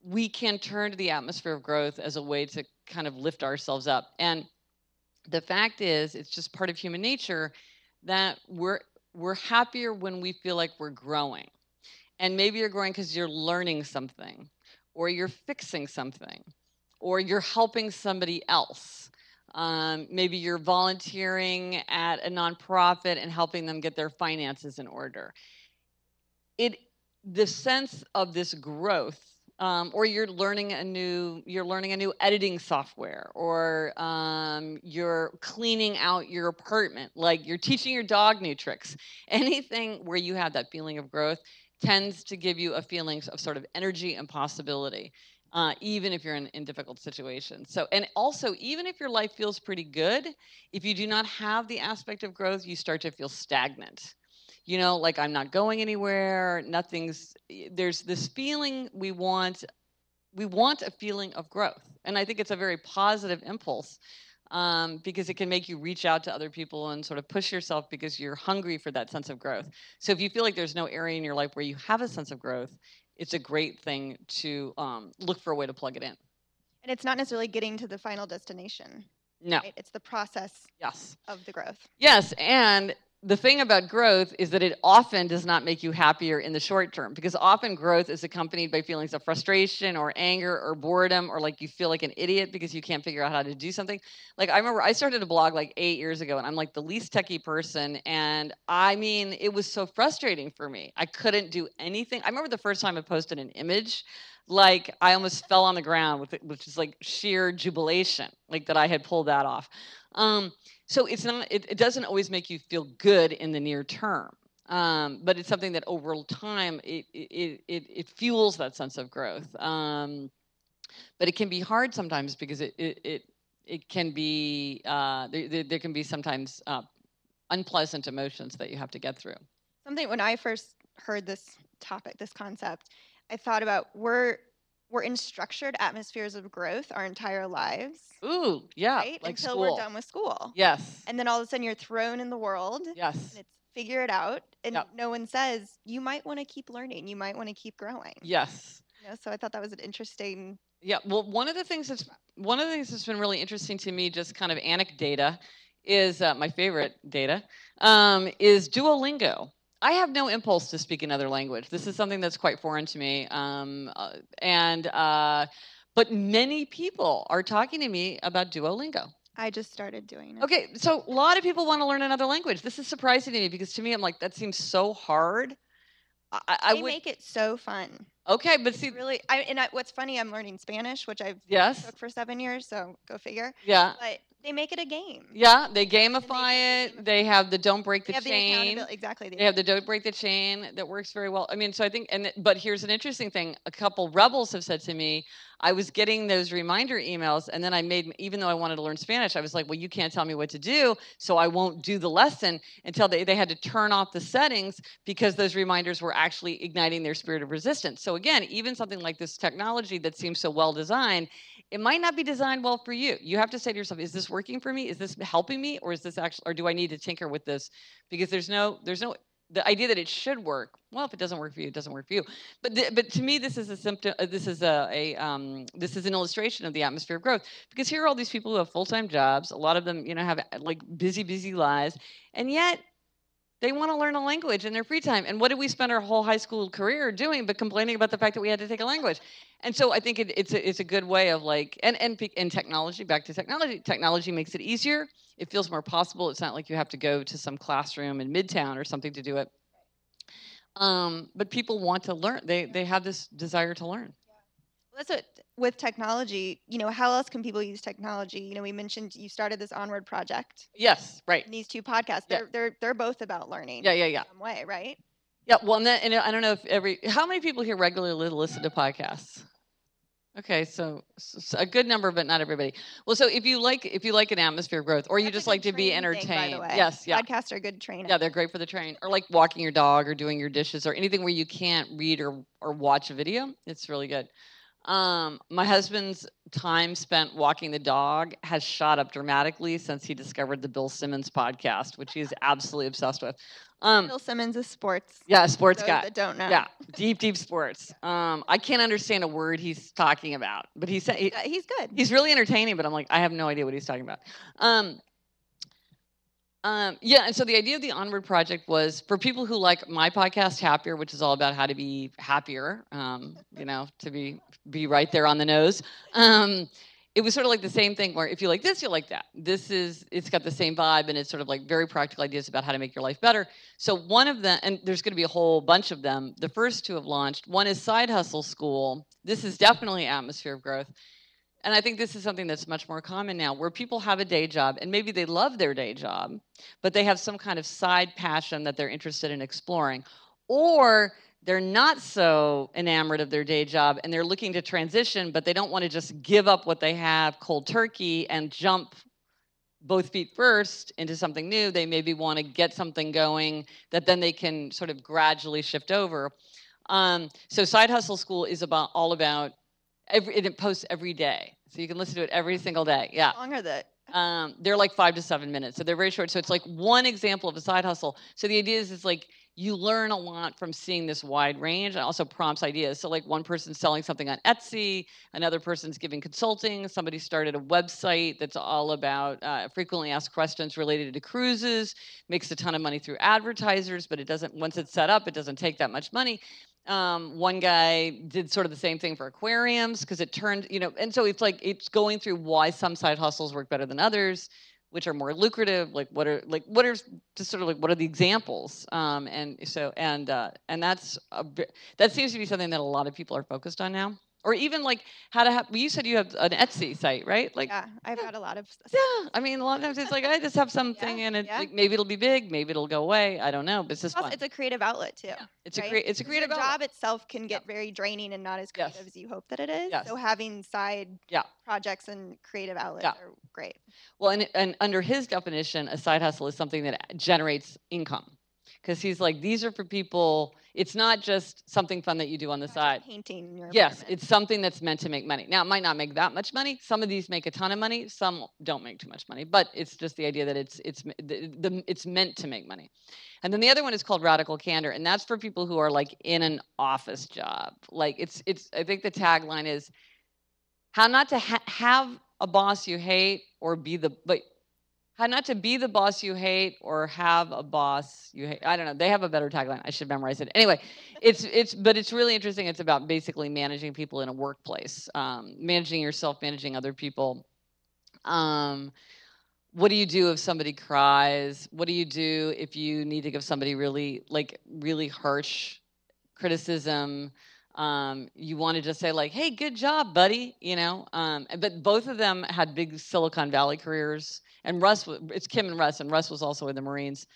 we can turn to the atmosphere of growth as a way to kind of lift ourselves up. And the fact is, it's just part of human nature that we're we're happier when we feel like we're growing. And maybe you're growing because you're learning something or you're fixing something, or you're helping somebody else. Um, maybe you're volunteering at a nonprofit and helping them get their finances in order. It the sense of this growth um, or you're learning a new you're learning a new editing software or um, you're cleaning out your apartment like you're teaching your dog new tricks. <laughs> Anything where you have that feeling of growth tends to give you a feeling of sort of energy and possibility uh, even if you're in, in difficult situations. So and also even if your life feels pretty good if you do not have the aspect of growth you start to feel stagnant you know, like I'm not going anywhere, nothing's there's this feeling we want we want a feeling of growth. And I think it's a very positive impulse um, because it can make you reach out to other people and sort of push yourself because you're hungry for that sense of growth. So if you feel like there's no area in your life where you have a sense of growth, it's a great thing to um, look for a way to plug it in. And it's not necessarily getting to the final destination. No. Right? It's the process Yes. of the growth. Yes, and the thing about growth is that it often does not make you happier in the short term because often growth is accompanied by feelings of frustration or anger or boredom or like you feel like an idiot because you can't figure out how to do something. Like I remember I started a blog like 8 years ago and I'm like the least techie person and I mean it was so frustrating for me. I couldn't do anything. I remember the first time I posted an image like I almost fell on the ground with it, which is like sheer jubilation like that I had pulled that off. Um, so it's not it, it, doesn't always make you feel good in the near term um, but it's something that over time it, it, it, it fuels that sense of growth. Um, but it can be hard sometimes because it, it, it, it can be uh, there, there, can be sometimes uh, unpleasant emotions that you have to get through. Something when i first heard this topic this concept i thought about we're we're in structured atmospheres of growth our entire lives. Ooh, yeah, right? like Until school. we're done with school. Yes. And then all of a sudden you're thrown in the world. Yes. And it's figure it out. And Yep. no one says you might want to keep learning. You might want to keep growing. Yes. You know, so I thought that was an interesting. Yeah, well, one of the things that's one of the things that's been really interesting to me, just kind of anecdata, is uh, my favorite data, um, is Duolingo. I have no impulse to speak another language. This is something that's quite foreign to me, um, uh, and uh, but many people are talking to me about Duolingo. I just started doing it. Okay, so a lot of people want to learn another language. This is surprising to me because to me, I'm like, that seems so hard. I, I They would make it so fun. okay, but see, Really, I, and I, what's funny, I'm learning Spanish, which I've yes, took for seven years, so go figure. yeah, But they make it a game. yeah, they they gamify gamify- it. They have the don't break They the the chain. accountability. Exactly. They have the don't break the chain that works very well. I mean, so I think, and but here's an interesting thing. A couple rebels have said to me, I was getting those reminder emails, and then I made, even though I wanted to learn Spanish, I was like, well, you can't tell me what to do, so I won't do the lesson until they, they had to turn off the settings because those reminders were actually igniting their spirit of resistance. So again, even something like this technology that seems so well designed, it might not be designed well for you. You have to say to yourself, is this working for me? Is this helping me? Or is this actually, or do I need to tinker with this? Because there's no, there's no, the idea that it should work. Well, if it doesn't work for you, it doesn't work for you. But, but to me, this is a symptom. Uh, this is a, a um, this is an illustration of the atmosphere of growth. Because here are all these people who have full time jobs. A lot of them, you know, have like busy, busy lives, and yet they want to learn a language in their free time. And what did we spend our whole high school career doing but complaining about the fact that we had to take a language? And so I think it, it's, a, it's a good way of like, and, and, and technology, back to technology, technology makes it easier. It feels more possible. It's not like you have to go to some classroom in Midtown or something to do it. Um, but people want to learn. They, they have this desire to learn. That's what with technology. You know, how else can people use technology? You know, we mentioned you started this Onward project. Yes, right. And these two podcasts—they're—they're they're both about learning. Yeah, yeah, yeah. In some way, right? Yeah, well, and, that, and I don't know if every how many people here regularly listen to podcasts. Okay, so, a good number, but not everybody. Well, so if you like if you like an atmosphere of growth, or you That's a just like to be training thing, by the entertained, way. yes, yeah, Podcasts are good training. yeah, they're great for the train, or like walking your dog, or doing your dishes, or anything where you can't read or or watch a video. It's really good. Um, my husband's time spent walking the dog has shot up dramatically since he discovered the Bill Simmons podcast, which he's absolutely obsessed with. Um, Bill Simmons is sports. yeah, sports guy. that don't know. Yeah, deep, deep <laughs> sports. Um, I can't understand a word he's talking about, but he said he, he's good. he's really entertaining. But I'm like, I have no idea what he's talking about. Um, Um, yeah, and so the idea of the Onward Project was for people who like my podcast, Happier, which is all about how to be happier. Um, you know, to be be right there on the nose. Um, it was sort of like the same thing where if you like this, you like that. This is it's got the same vibe, and it's sort of like very practical ideas about how to make your life better. So one of them, and there's going to be a whole bunch of them. The first two have launched. One is Side Hustle School. This is definitely atmosphere of growth. And I think this is something that's much more common now where people have a day job and maybe they love their day job, but they have some kind of side passion that they're interested in exploring. Or they're not so enamored of their day job and they're looking to transition, but they don't want to just give up what they have cold turkey and jump both feet first into something new. They maybe want to get something going that then they can sort of gradually shift over. Um, so Side Hustle School is about all about every it posts every day, so you can listen to it every single day. Yeah. How long are they? Um, they're like five to seven minutes, so they're very short. So it's like one example of a side hustle. So the idea is, it's like you learn a lot from seeing this wide range and also prompts ideas. So like one person's selling something on Etsy, another person's giving consulting, somebody started a website that's all about uh, frequently asked questions related to cruises, makes a ton of money through advertisers, but it doesn't, once it's set up, it doesn't take that much money. Um, one guy did sort of the same thing for aquariums because it turned, you know, and so it's like it's going through why some side hustles work better than others, which are more lucrative. Like what are like what are just sort of like what are the examples? Um, and so and uh, and that's a, that seems to be something that a lot of people are focused on now or even like how to have you said you have an etsy site right like yeah i've had a lot of stuff. yeah i mean a lot of times it's like i just have <laughs> something yeah, and it's yeah. like maybe it'll be big maybe it'll go away i don't know but it's just fun. it's a creative outlet too yeah. it's right? a cre- it's a creative the outlet. job itself can get very draining and not as creative yes. as you hope that it is yes. so having side yeah. projects and creative outlets are great well and, and under his definition a side hustle is something that generates income because he's like these are for people it's not just something fun that you do on the side. painting your yes it's something that's meant to make money. Now it might not make that much money some of these make a ton of money some don't make too much money but it's just the idea that it's it's the, the it's meant to make money. And then the other one is called radical candor and that's for people who are like in an office job. Like it's it's i think the tagline is how not to ha- have a boss you hate or be the but how not to be the boss you hate or have a boss you hate. I don't know. They have a better tagline. I should memorize it. Anyway, it's it's but it's really interesting. It's about basically managing people in a workplace, um, managing yourself, managing other people. Um, what do you do if somebody cries? What do you do if you need to give somebody really like really harsh criticism? Um, you want to just say like, "Hey, good job, buddy," you know. Um, but both of them had big Silicon Valley careers and Russ, it's Kim and Russ, and Russ was also in the Marines.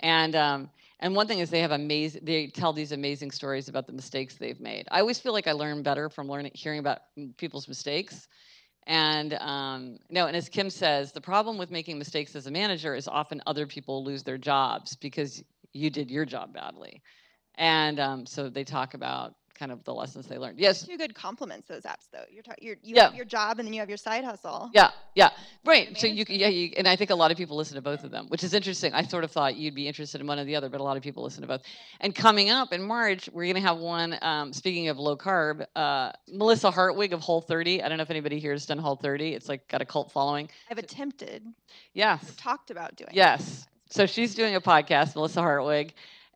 And um, and one thing is they have amazing. They tell these amazing stories about the mistakes they've made. I always feel like I learn better from learning, hearing about people's mistakes. And um, no, and as Kim says, the problem with making mistakes as a manager is often other people lose their jobs because you did your job badly. And um, so they talk about kind of the lessons they learned. Yes. Two good complements those apps though. You're, ta- you're you yeah. have your job and then you have your side hustle. Yeah, yeah, right. So you yeah you and I think a lot of people listen to both of them, which is interesting. I sort of thought you'd be interested in one or the other, but a lot of people listen to both. And coming up in March, we're going to have one. Um, speaking of low carb, uh, Melissa Hartwig of Whole 30. I don't know if anybody here has done Whole 30. It's like got a cult following. I've attempted. Yes. Talked about doing. Yes. So she's doing a podcast, Melissa Hartwig,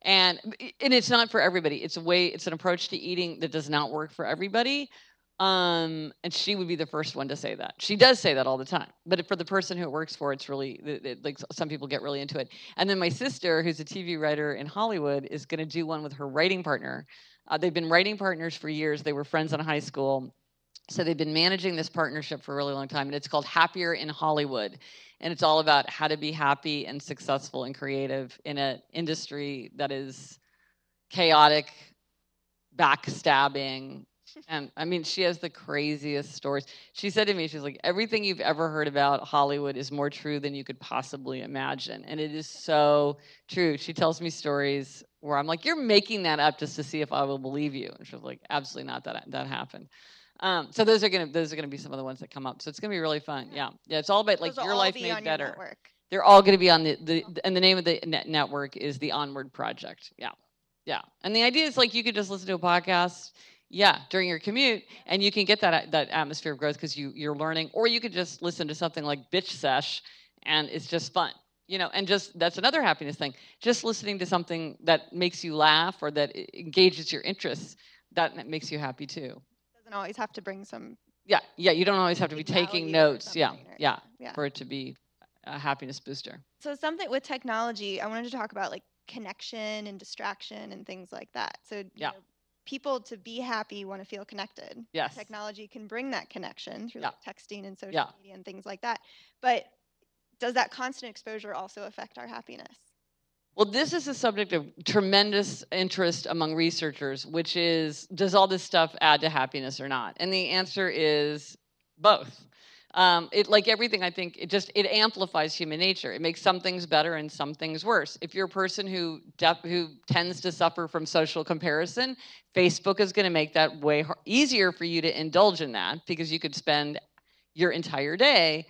and and it's not for everybody. It's a way it's an approach to eating that does not work for everybody um, and she would be the first one to say that. She does say that all the time but for the person who it works for it's really it, it, like some people get really into it. And then my sister who's a tv writer in hollywood is going to do one with her writing partner. Uh, they've been writing partners for years. They were friends in high school so they've been managing this partnership for a really long time and it's called happier in hollywood and it's all about how to be happy and successful and creative in an industry that is chaotic, backstabbing. And I mean, she has the craziest stories. She said to me, she's like, everything you've ever heard about Hollywood is more true than you could possibly imagine. And it is so true. She tells me stories where I'm like, you're making that up just to see if I will believe you. And she's like, absolutely not that that happened. Um, so those are gonna those are gonna be some of the ones that come up. So it's gonna be really fun. Yeah, yeah. It's all about like your life made better. Your They're all gonna be on the the and the name of the net network is the Onward Project. Yeah, yeah. And the idea is like you could just listen to a podcast. Yeah, during your commute, and you can get that that atmosphere of growth because you you're learning, or you could just listen to something like Bitch Sesh, and it's just fun. you know and just that's another happiness thing just listening to something that makes you laugh or that engages your interests that makes you happy too Doesn't always have to bring some yeah yeah you don't always have to be taking notes yeah or- yeah yeah. for it to be a happiness booster So something with technology, I wanted to talk about like connection and distraction and things like that. So Yeah. know, people to be happy want to feel connected. yes Technology can bring that connection through Yeah. like texting and social Yeah. media and things like that. But does that constant exposure also affect our happiness? Well, this is a subject of tremendous interest among researchers, which is does all this stuff add to happiness or not? And the answer is both. Um, it like everything, I think it just it amplifies human nature. It makes some things better and some things worse. If you're a person who def- who tends to suffer from social comparison, Facebook is going to make that way easier for you to indulge in that because you could spend your entire day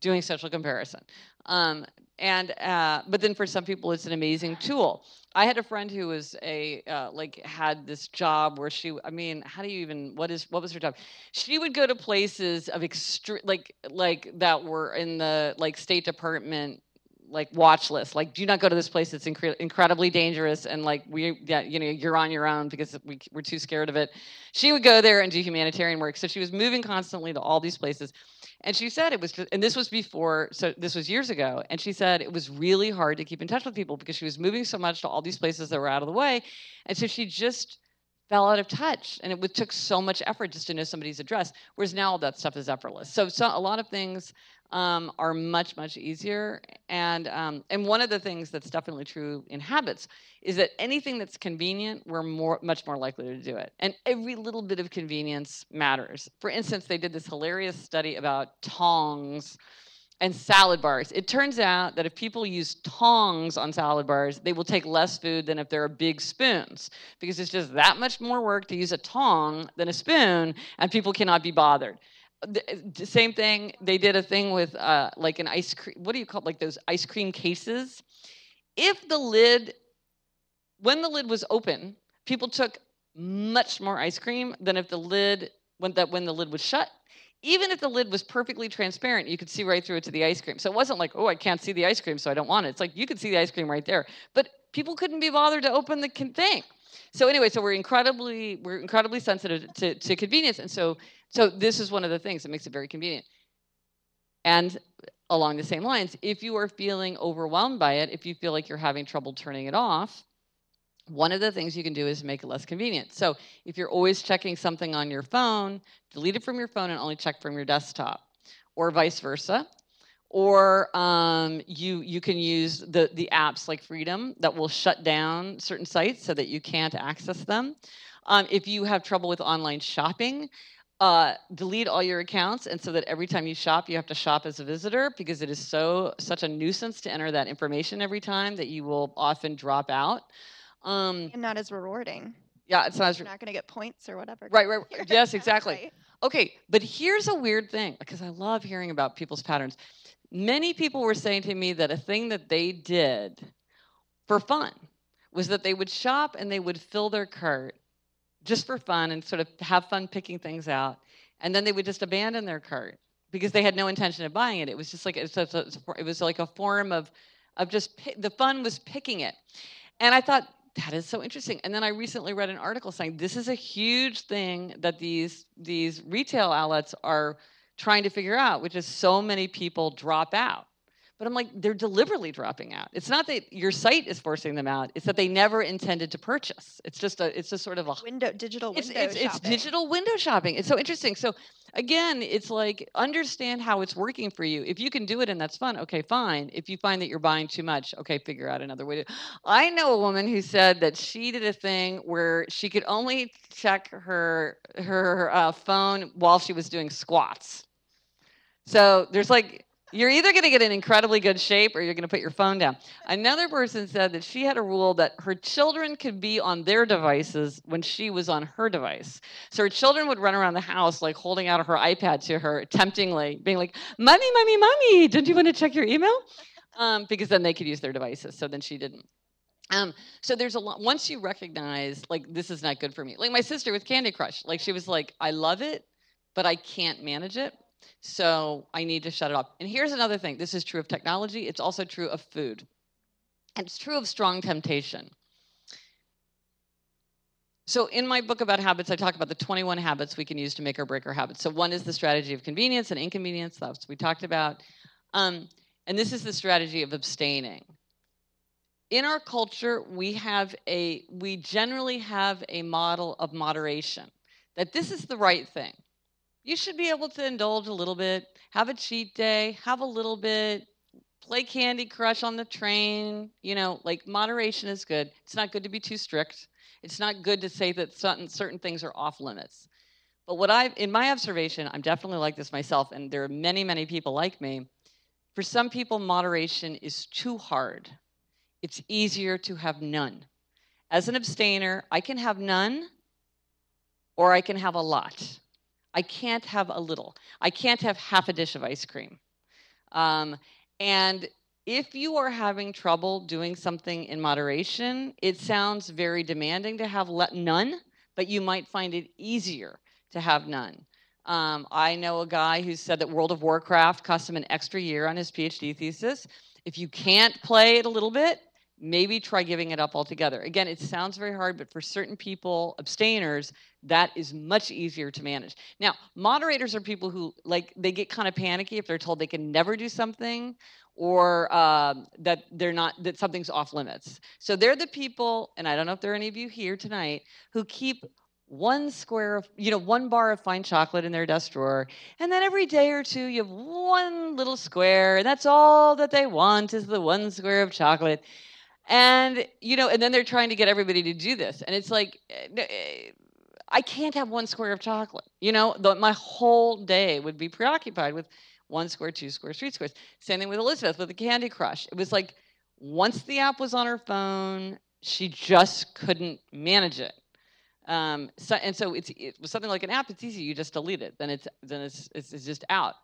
doing social comparison. Um, and uh, but then for some people it's an amazing tool. I had a friend who was a uh, like had this job where she i mean how do you even what is what was her job? She would go to places of extreme like like that were in the like state department like watch list. Like do not go to this place. It's incre- incredibly dangerous and like we yeah you know you're on your own because we, we're too scared of it. She would go there and do humanitarian work. So she was moving constantly to all these places and she said it was and this was before, so this was years ago. And she said it was really hard to keep in touch with people because she was moving so much to all these places that were out of the way. And so she just fell out of touch. And it took so much effort just to know somebody's address. Whereas now all that stuff is effortless. So, so a lot of things um, are much, much easier. And, um, and one of the things that's definitely true in habits is that anything that's convenient, we're more, much more likely to do it. And every little bit of convenience matters. For instance, they did this hilarious study about tongs and salad bars. It turns out that if people use tongs on salad bars, they will take less food than if there are big spoons because it's just that much more work to use a tong than a spoon, and people cannot be bothered. The, the same thing, they did a thing with uh, like an ice cream, what do you call like those ice cream cases? If the lid when the lid was open, people took much more ice cream than if the lid when that when the lid was shut. Even if the lid was perfectly transparent, you could see right through it to the ice cream. So it wasn't like, oh, I can't see the ice cream, so I don't want it. It's like you could see the ice cream right there. But people couldn't be bothered to open the thing. So anyway, so we're incredibly we're incredibly sensitive to, to convenience, and so so this is one of the things that makes it very convenient. And along the same lines, if you are feeling overwhelmed by it, if you feel like you're having trouble turning it off, one of the things you can do is make it less convenient. So if you're always checking something on your phone, delete it from your phone and only check from your desktop, or vice versa. Or um, you you can use the the apps like Freedom that will shut down certain sites so that you can't access them. Um, if you have trouble with online shopping, uh, delete all your accounts and so that every time you shop you have to shop as a visitor because it is so such a nuisance to enter that information every time that you will often drop out um, And not as rewarding. yeah it's not as You're not going to get points or whatever. right right <laughs> yes exactly right. okay but here's a weird thing because i love hearing about people's patterns many people were saying to me that a thing that they did for fun was that they would shop and they would fill their cart just for fun and sort of have fun picking things out. And then they would just abandon their cart because they had no intention of buying it. It was just like it's a- it was like a form of of just pi- the fun was picking it. And i thought that is so interesting. And then i recently read an article saying this is a huge thing that these these retail outlets are trying to figure out which is so many people drop out but i'm like they're deliberately dropping out it's not that your site is forcing them out it's that they never intended to purchase it's just a it's just sort of a Window digital window it's, it's shopping. digital window shopping. It's so interesting. So again, it's like understand how it's working for you. If you can do it and that's fun, okay, fine. If you find that you're buying too much, okay, figure out another way to. I know a woman who said that she did a thing where she could only check her her uh, phone while she was doing squats. So there's like you're either going to get in incredibly good shape or you're going to put your phone down. Another person said that she had a rule that her children could be on their devices when she was on her device. So her children would run around the house like holding out her iPad to her temptingly, being like, "Mommy, mommy, mommy, did you want to check your email?" Um, because then they could use their devices. So then she didn't. Um, so there's a lot. Once you recognize like this is not good for me. Like my sister with Candy Crush, like she was like, "I love it, but I can't manage it." So I need to shut it off. And here's another thing this is true of technology, it's also true of food. And it's true of strong temptation. So in my book about habits, I talk about the 21 habits we can use to make or break our habits. So one is the strategy of convenience and inconvenience. That's we talked about. Um, and this is the strategy of abstaining. In our culture, we have a we generally have a model of moderation that this is the right thing. You should be able to indulge a little bit, have a cheat day, have a little bit, play Candy Crush on the train. You know, like moderation is good. It's not good to be too strict. It's not good to say that certain, certain things are off limits. But what I've, in my observation, I'm definitely like this myself, and there are many, many people like me. For some people, moderation is too hard. It's easier to have none. As an abstainer, I can have none or I can have a lot. I can't have a little. I can't have half a dish of ice cream. Um, and if you are having trouble doing something in moderation, it sounds very demanding to have le- none, but you might find it easier to have none. Um, I know a guy who said that World of Warcraft cost him an extra year on his PhD thesis. If you can't play it a little bit, maybe try giving it up altogether. Again, it sounds very hard, but for certain people, abstainers, that is much easier to manage. Now, moderators are people who like they get kind of panicky if they're told they can never do something or um, that they're not that something's off limits. So they're the people, and I don't know if there are any of you here tonight who keep one square of you know one bar of fine chocolate in their desk drawer and then every day or two you have one little square and that's all that they want is the one square of chocolate and you know and then they're trying to get everybody to do this. And it's like eh, eh, i can't have one square of chocolate. You know the, my whole day would be preoccupied with one square two squares three squares. Same thing with elizabeth with the candy crush. It was like once the app was on her phone she just couldn't manage it. Um, so, and so it's it was something like an app it's easy you just delete it. Then it's then it's it's, it's just out.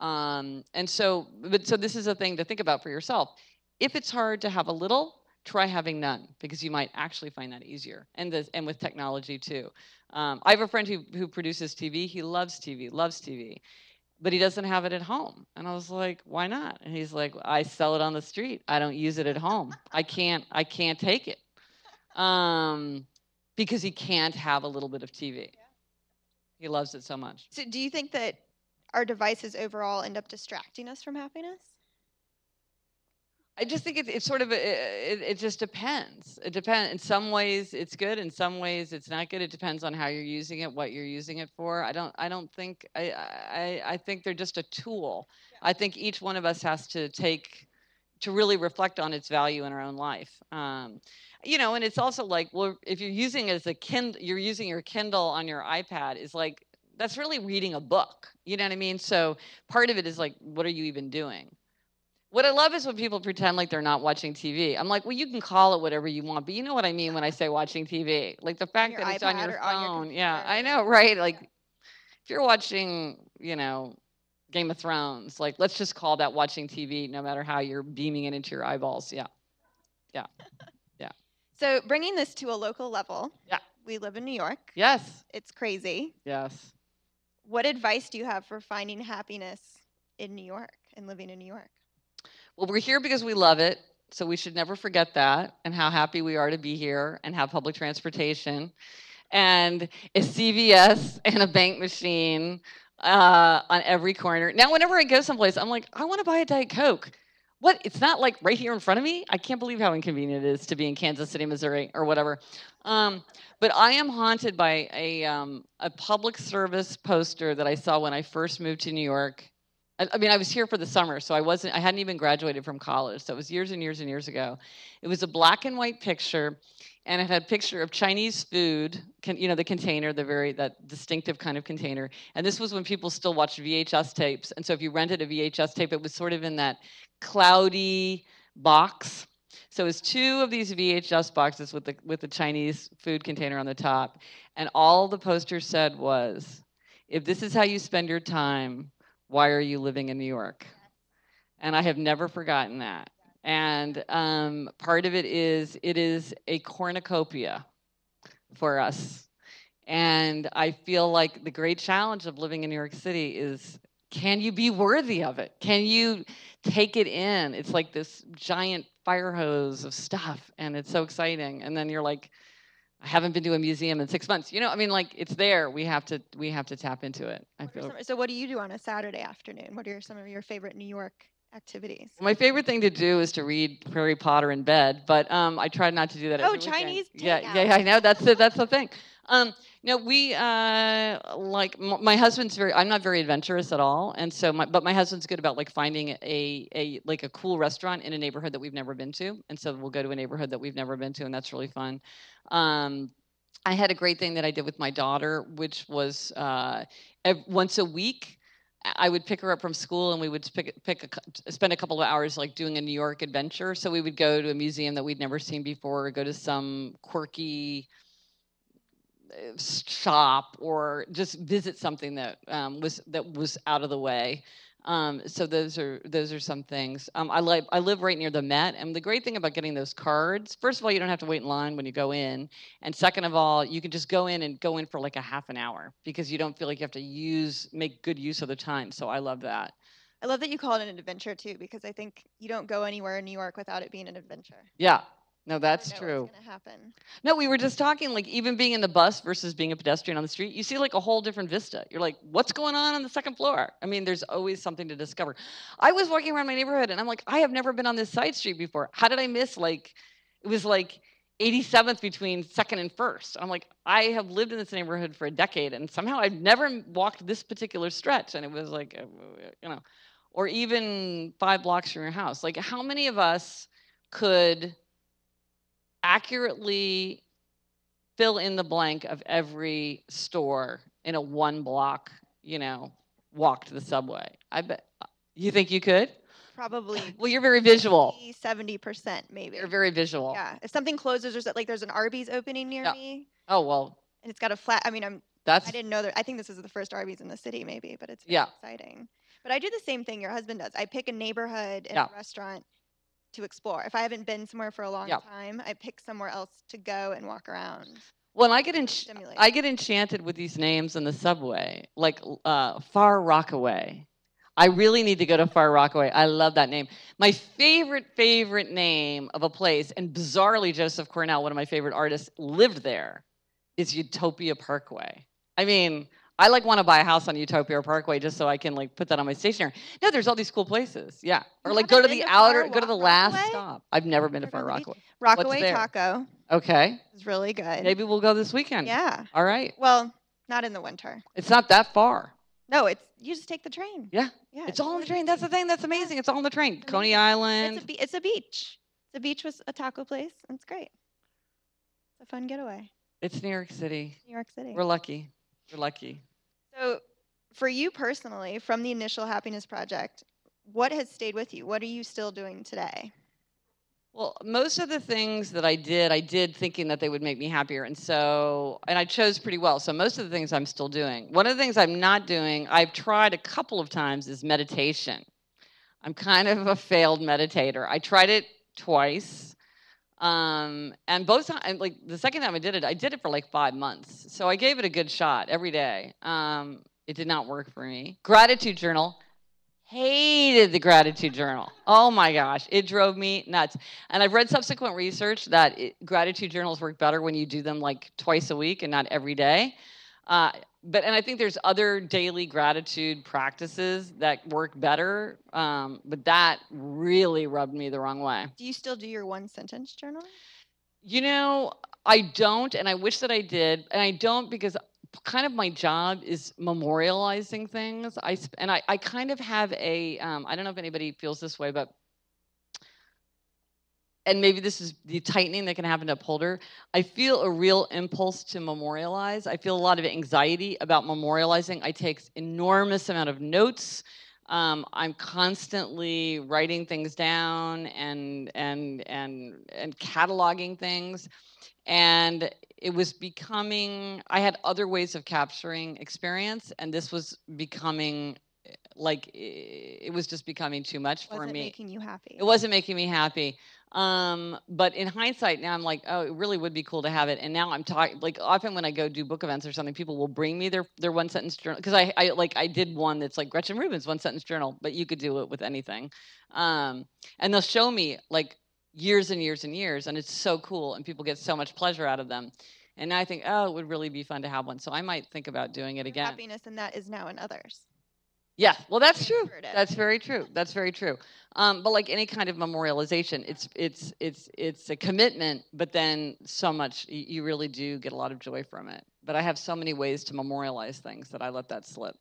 Um, and so but so this is a thing to think about for yourself. If it's hard to have a little try having none because you might actually find that easier. And the, and with technology too. Um, I have a friend who who produces TV. He loves TV, loves TV, but he doesn't have it at home. And I was like, why not? And he's like, I sell it on the street. I don't use it at home. I can't I can't take it. Um, because he can't have a little bit of TV. He loves it so much. So, do you think that our devices overall end up distracting us from happiness? I just think it's, it's sort of a, it, it just depends. It depends. In some ways, it's good. In some ways, it's not good. It depends on how you're using it, what you're using it for. I don't. I don't think. I. I. I think they're just a tool. I think each one of us has to take to really reflect on its value in our own life. Um, you know, and it's also like, well, if you're using it as a kind, you're using your Kindle on your iPad is like that's really reading a book. You know what I mean? So part of it is like, what are you even doing? What I love is when people pretend like they're not watching TV. I'm like, well, you can call it whatever you want, but you know what I mean when I say watching TV. Like the fact that it's on your phone. On your yeah, I know, right? Like if you're watching, you know, Game of Thrones, like let's just call that watching TV, no matter how you're beaming it into your eyeballs. Yeah, yeah, <laughs> yeah. So bringing this to a local level. Yeah. We live in New York. Yes. It's crazy. Yes. What advice do you have for finding happiness in New York and living in New York? Well, we're here because we love it. So we should never forget that and how happy we are to be here and have public transportation and a CVS <laughs> and a bank machine uh, on every corner. Now, whenever I go someplace, I'm like, I want to buy a Diet Coke. What? It's not like right here in front of me? I can't believe how inconvenient it is to be in Kansas City, Missouri, or whatever. Um, but I am haunted by a, um, a public service poster that I saw when I first moved to New York I, mean, I was here for the summer, so I wasn't. I hadn't even graduated from college, so it was years and years and years ago. It was a black and white picture, and it had a picture of Chinese food. you know, the container, the very that distinctive kind of container. And this was when people still watched VHS tapes, and so if you rented a VHS tape, it was sort of in that cloudy box. So it was two of these VHS boxes with the with the Chinese food container on the top, and all the poster said was, "If this is how you spend your time." Why are you living in New York? And I have never forgotten that. And um, part of it is it is a cornucopia for us. And I feel like the great challenge of living in New York City is can you be worthy of it? Can you take it in? It's like this giant fire hose of stuff, and it's so exciting. And then you're like, I haven't been to a museum in six months. You know, I mean, like it's there. We have to we have to tap into it. I feel. some- so, what do you do on a Saturday afternoon? What are some of your favorite New York activities? My favorite thing to do is to read Harry Potter in bed, but um, I try not to do that. Oh. Chinese Yeah, takeout. yeah, I know. That's the, that's the thing. Um, no, we uh, like m- my husband's very. I'm not very adventurous at all, and so my but my husband's good about like finding a a like a cool restaurant in a neighborhood that we've never been to, and so we'll go to a neighborhood that we've never been to, and that's really fun. Um, I had a great thing that I did with my daughter, which was uh, ev- once a week. I would pick her up from school, and we would pick pick a, spend a couple of hours like doing a New York adventure. So we would go to a museum that we'd never seen before, or go to some quirky uh, shop, or just visit something that um, was that was out of the way. Um, so those are those are some things. Um, I like I live right near the Met, and the great thing about getting those cards, first of all, you don't have to wait in line when you go in, and second of all, you can just go in and go in for like a half an hour because you don't feel like you have to use make good use of the time. So I love that. I love that you call it an adventure too, because I think you don't go anywhere in New York without it being an adventure. Yeah, no, that's true. What's gonna happen? No, we were just talking like even being in the bus versus being a pedestrian on the street, you see like a whole different vista. You're like, what's going on on the second floor? I mean, there's always something to discover. I was walking around my neighborhood and I'm like, I have never been on this side street before. How did I miss like it was like 87th between second and first. I'm like, I have lived in this neighborhood for a decade and somehow I've never walked this particular stretch. And it was like, uh, you know, or even five blocks from your house. Like, how many of us could accurately fill in the blank of every store in a one block, you know, walk to the subway. I bet you think you could? Probably <laughs> Well, you're very visual. seventy percent maybe. You're very visual. Yeah. If something closes or like there's an Arby's opening near Yeah. me Oh, well, and it's got a flat. I mean, I'm that's I didn't know that. I think this is the first Arby's in the city, maybe, but it's very Yeah. exciting. But I do the same thing your husband does. I pick a neighborhood and Yeah. a restaurant to explore. If I haven't been somewhere for a long Yeah. time, I pick somewhere else to go and walk around. when I get in Stimulate. I get enchanted with these names in the subway, like uh, Far Rockaway. I really need to go to Far Rockaway. I love that name. My favorite, favorite name of a place, and bizarrely, Joseph Cornell, one of my favorite artists, lived there, is Utopia Parkway. I mean, I like want to buy a house on Utopia or Parkway just so I can like put that on my stationery. No, there's all these cool places. Yeah, or like go to the outer, go to the last Rockaway? stop. I've never been to Far the Rockaway. Rockaway there? Taco Okay, is really good. maybe we'll go this weekend. Yeah. All right. Well, not in the winter. It's not that far. No, it's you just take the train. Yeah. Yeah. It's all on the train. That's the thing. That's amazing. It's all on the train. Coney. Island. It's a, be- it's a beach. It's a beach with a taco place. and It's great. It's a fun getaway. It's New York City. New York City. We're lucky. We're lucky. So, for you personally, from the initial happiness project, what has stayed with you? What are you still doing today? Well, most of the things that I did, I did thinking that they would make me happier. And so, and I chose pretty well. So, most of the things I'm still doing. One of the things I'm not doing, I've tried a couple of times, is meditation. I'm kind of a failed meditator. I tried it twice. Um, and both times, like the second time I did it, I did it for like five months. So I gave it a good shot every day. Um, it did not work for me. Gratitude journal, hated the gratitude journal. Oh my gosh, it drove me nuts. And I've read subsequent research that it, gratitude journals work better when you do them like twice a week and not every day. Uh, but and I think there's other daily gratitude practices that work better. Um, but that really rubbed me the wrong way. Do you still do your one sentence journal? You know, I don't, and I wish that I did, and I don't because kind of my job is memorializing things. I and I, I kind of have a um, I don't know if anybody feels this way, but and maybe this is the tightening that can happen to upholder. I feel a real impulse to memorialize. I feel a lot of anxiety about memorializing. I take enormous amount of notes. Um, I'm constantly writing things down and and and and cataloging things, and it was becoming. I had other ways of capturing experience, and this was becoming like it was just becoming too much for me. Wasn't me. making you happy. It wasn't making me happy. Um, but in hindsight, now I'm like, oh, it really would be cool to have it. And now I'm talking like often when I go do book events or something, people will bring me their their one sentence journal because I, I like I did one that's like Gretchen Rubin's one sentence journal, but you could do it with anything. Um, and they'll show me like years and years and years, and it's so cool, and people get so much pleasure out of them. And now I think, oh, it would really be fun to have one. So I might think about doing it Your again. Happiness in that is now in others. Yeah, well, that's true. That's very true. That's very true. Um, but like any kind of memorialization, it's it's it's it's a commitment, but then so much you really do get a lot of joy from it. But I have so many ways to memorialize things that I let that slip.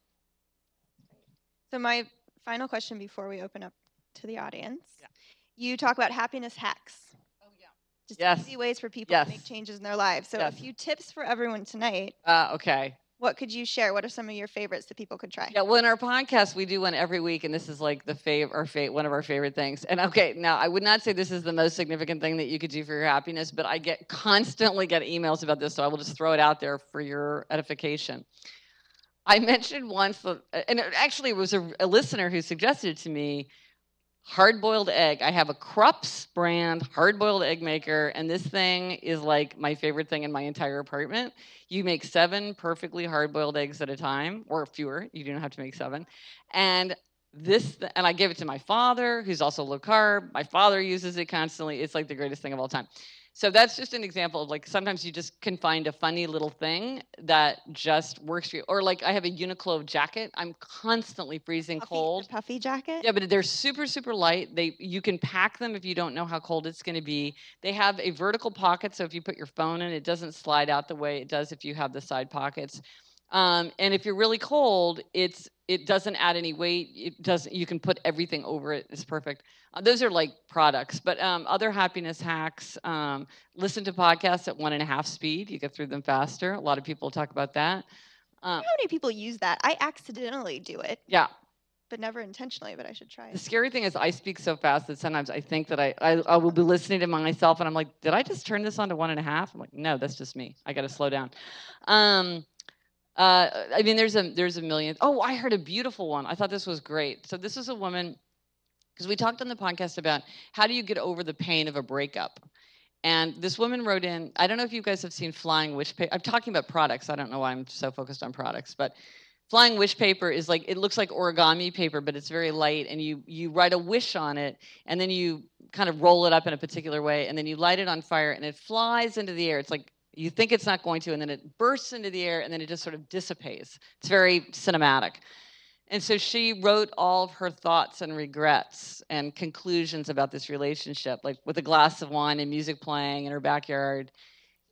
So my final question before we open up to the audience. Yeah. You talk about happiness hacks. Oh yeah. Just Yes. easy ways for people to make changes in their lives. So Yes. a few tips for everyone tonight. Uh, okay. What could you share? What are some of your favorites that people could try? Yeah. Well, in our podcast, we do one every week, and this is like the fav our fa- one of our favorite things. And okay, now I would not say this is the most significant thing that you could do for your happiness, but I get constantly get emails about this, so I will just throw it out there for your edification. I mentioned once, that, and it actually was a, a listener who suggested to me. Hard boiled egg. I have a Krups brand hard boiled egg maker, and this thing is like my favorite thing in my entire apartment. You make seven perfectly hard boiled eggs at a time, or fewer. You don't have to make seven. And this, and I give it to my father, who's also low carb. My father uses it constantly. It's like the greatest thing of all time. So that's just an example of like sometimes you just can find a funny little thing that just works for you. Or like I have a Uniqlo jacket. I'm constantly freezing Puffy, cold. puffy jacket. Yeah, but they're super super light. They you can pack them if you don't know how cold it's going to be. They have a vertical pocket, so if you put your phone in, it doesn't slide out the way it does if you have the side pockets. Um, and if you're really cold, it's it doesn't add any weight. It doesn't. You can put everything over it. It's perfect. Uh, those are like products, but um, other happiness hacks. Um, listen to podcasts at one and a half speed. You get through them faster. A lot of people talk about that. Um, how many people use that. I accidentally do it, yeah, but never intentionally. But I should try The scary thing is I speak so fast that sometimes I think that I, I, I will be listening to myself and I'm like, did I just turn this on to one and a half? I'm like, no, that's just me. I got to slow down. Um, uh, I mean, there's a there's a million. Oh, I heard a beautiful one. I thought this was great. So this is a woman because we talked on the podcast about how do you get over the pain of a breakup. And this woman wrote in, I don't know if you guys have seen Flying Wish Paper. I'm talking about products. I don't know why I'm so focused on products, but flying wish paper is like it looks like origami paper but it's very light and you you write a wish on it and then you kind of roll it up in a particular way and then you light it on fire and it flies into the air it's like you think it's not going to and then it bursts into the air and then it just sort of dissipates. It's very cinematic. And so she wrote all of her thoughts and regrets and conclusions about this relationship like with a glass of wine and music playing in her backyard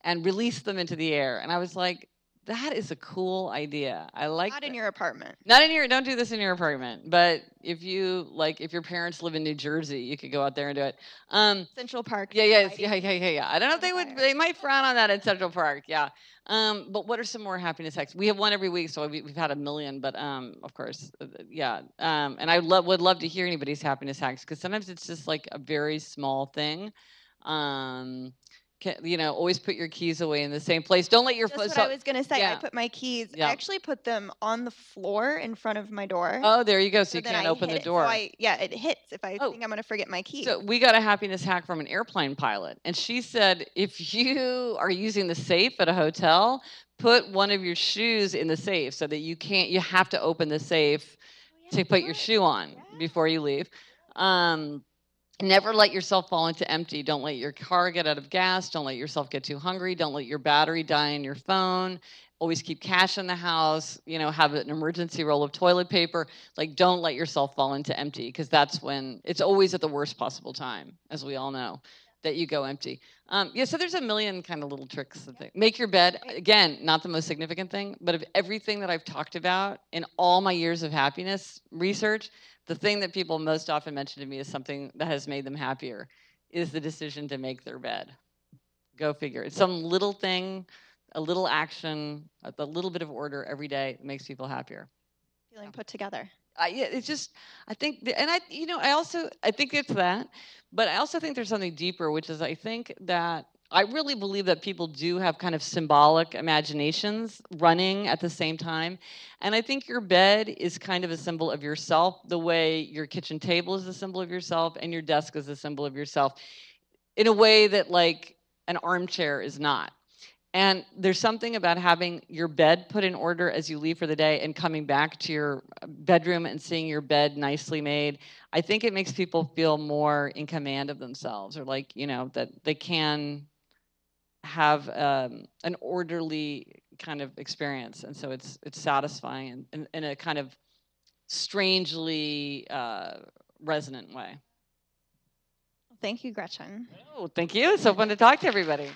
and released them into the air. And i was like that is a cool idea i like Not in that. your apartment. Not in your don't do this in your apartment, but if you like if your parents live in New Jersey, you could go out there and do it. Um Central Park. yeah, yeah, yeah, yeah, yeah, yeah. I don't know if they would they might frown on that in Central Park. Yeah. Um but what are some more happiness hacks? We have one every week, so we, we've had a million, but um of course, uh, yeah. Um and I love would love to hear anybody's happiness hacks because sometimes it's just like a very small thing. Um ca you know, always put your keys away in the same place. Don't let your That's what so- I was gonna say. I put my keys. Yeah. I actually put them on the floor in front of my door. oh, there you go. So, you can't I open the it, so door. I, yeah, it hits if I Oh. think I'm gonna forget my keys. So we got a happiness hack from an airplane pilot, and she said if you are using the safe at a hotel, put one of your shoes in the safe so that you can't. You have to open the safe Oh, yeah, to put your shoe on Yeah. before you leave. Um, never let yourself fall into empty. Don't let your car get out of gas. Don't let yourself get too hungry. Don't let your battery die in your phone. Always keep cash in the house. You know, have an emergency roll of toilet paper. Like, don't let yourself fall into empty because that's when it's always at the worst possible time, as we all know, that you go empty. Um, yeah, so there's a million kind of little tricks. That they, make your bed. Again, not the most significant thing, but of everything that I've talked about in all my years of happiness research, the thing that people most often mention to me is something that has made them happier is the decision to make their bed. Go figure. It's some little thing, a little action, a, little bit of order every day makes people happier. Feeling put together. I, yeah, it's just I think, and I, you know, I also I think it's that, but I also think there's something deeper, which is I think that I really believe that people do have kind of symbolic imaginations running at the same time. And I think your bed is kind of a symbol of yourself, the way your kitchen table is a symbol of yourself and your desk is a symbol of yourself in a way that, like, an armchair is not. And there's something about having your bed put in order as you leave for the day and coming back to your uh, bedroom and seeing your bed nicely made. I think it makes people feel more in command of themselves or like, you know, that they can have um, an orderly kind of experience. And so it's, it's satisfying in, in a kind of strangely uh, resonant way. Thank you, Gretchen. Oh, thank you. It's So fun to talk to everybody.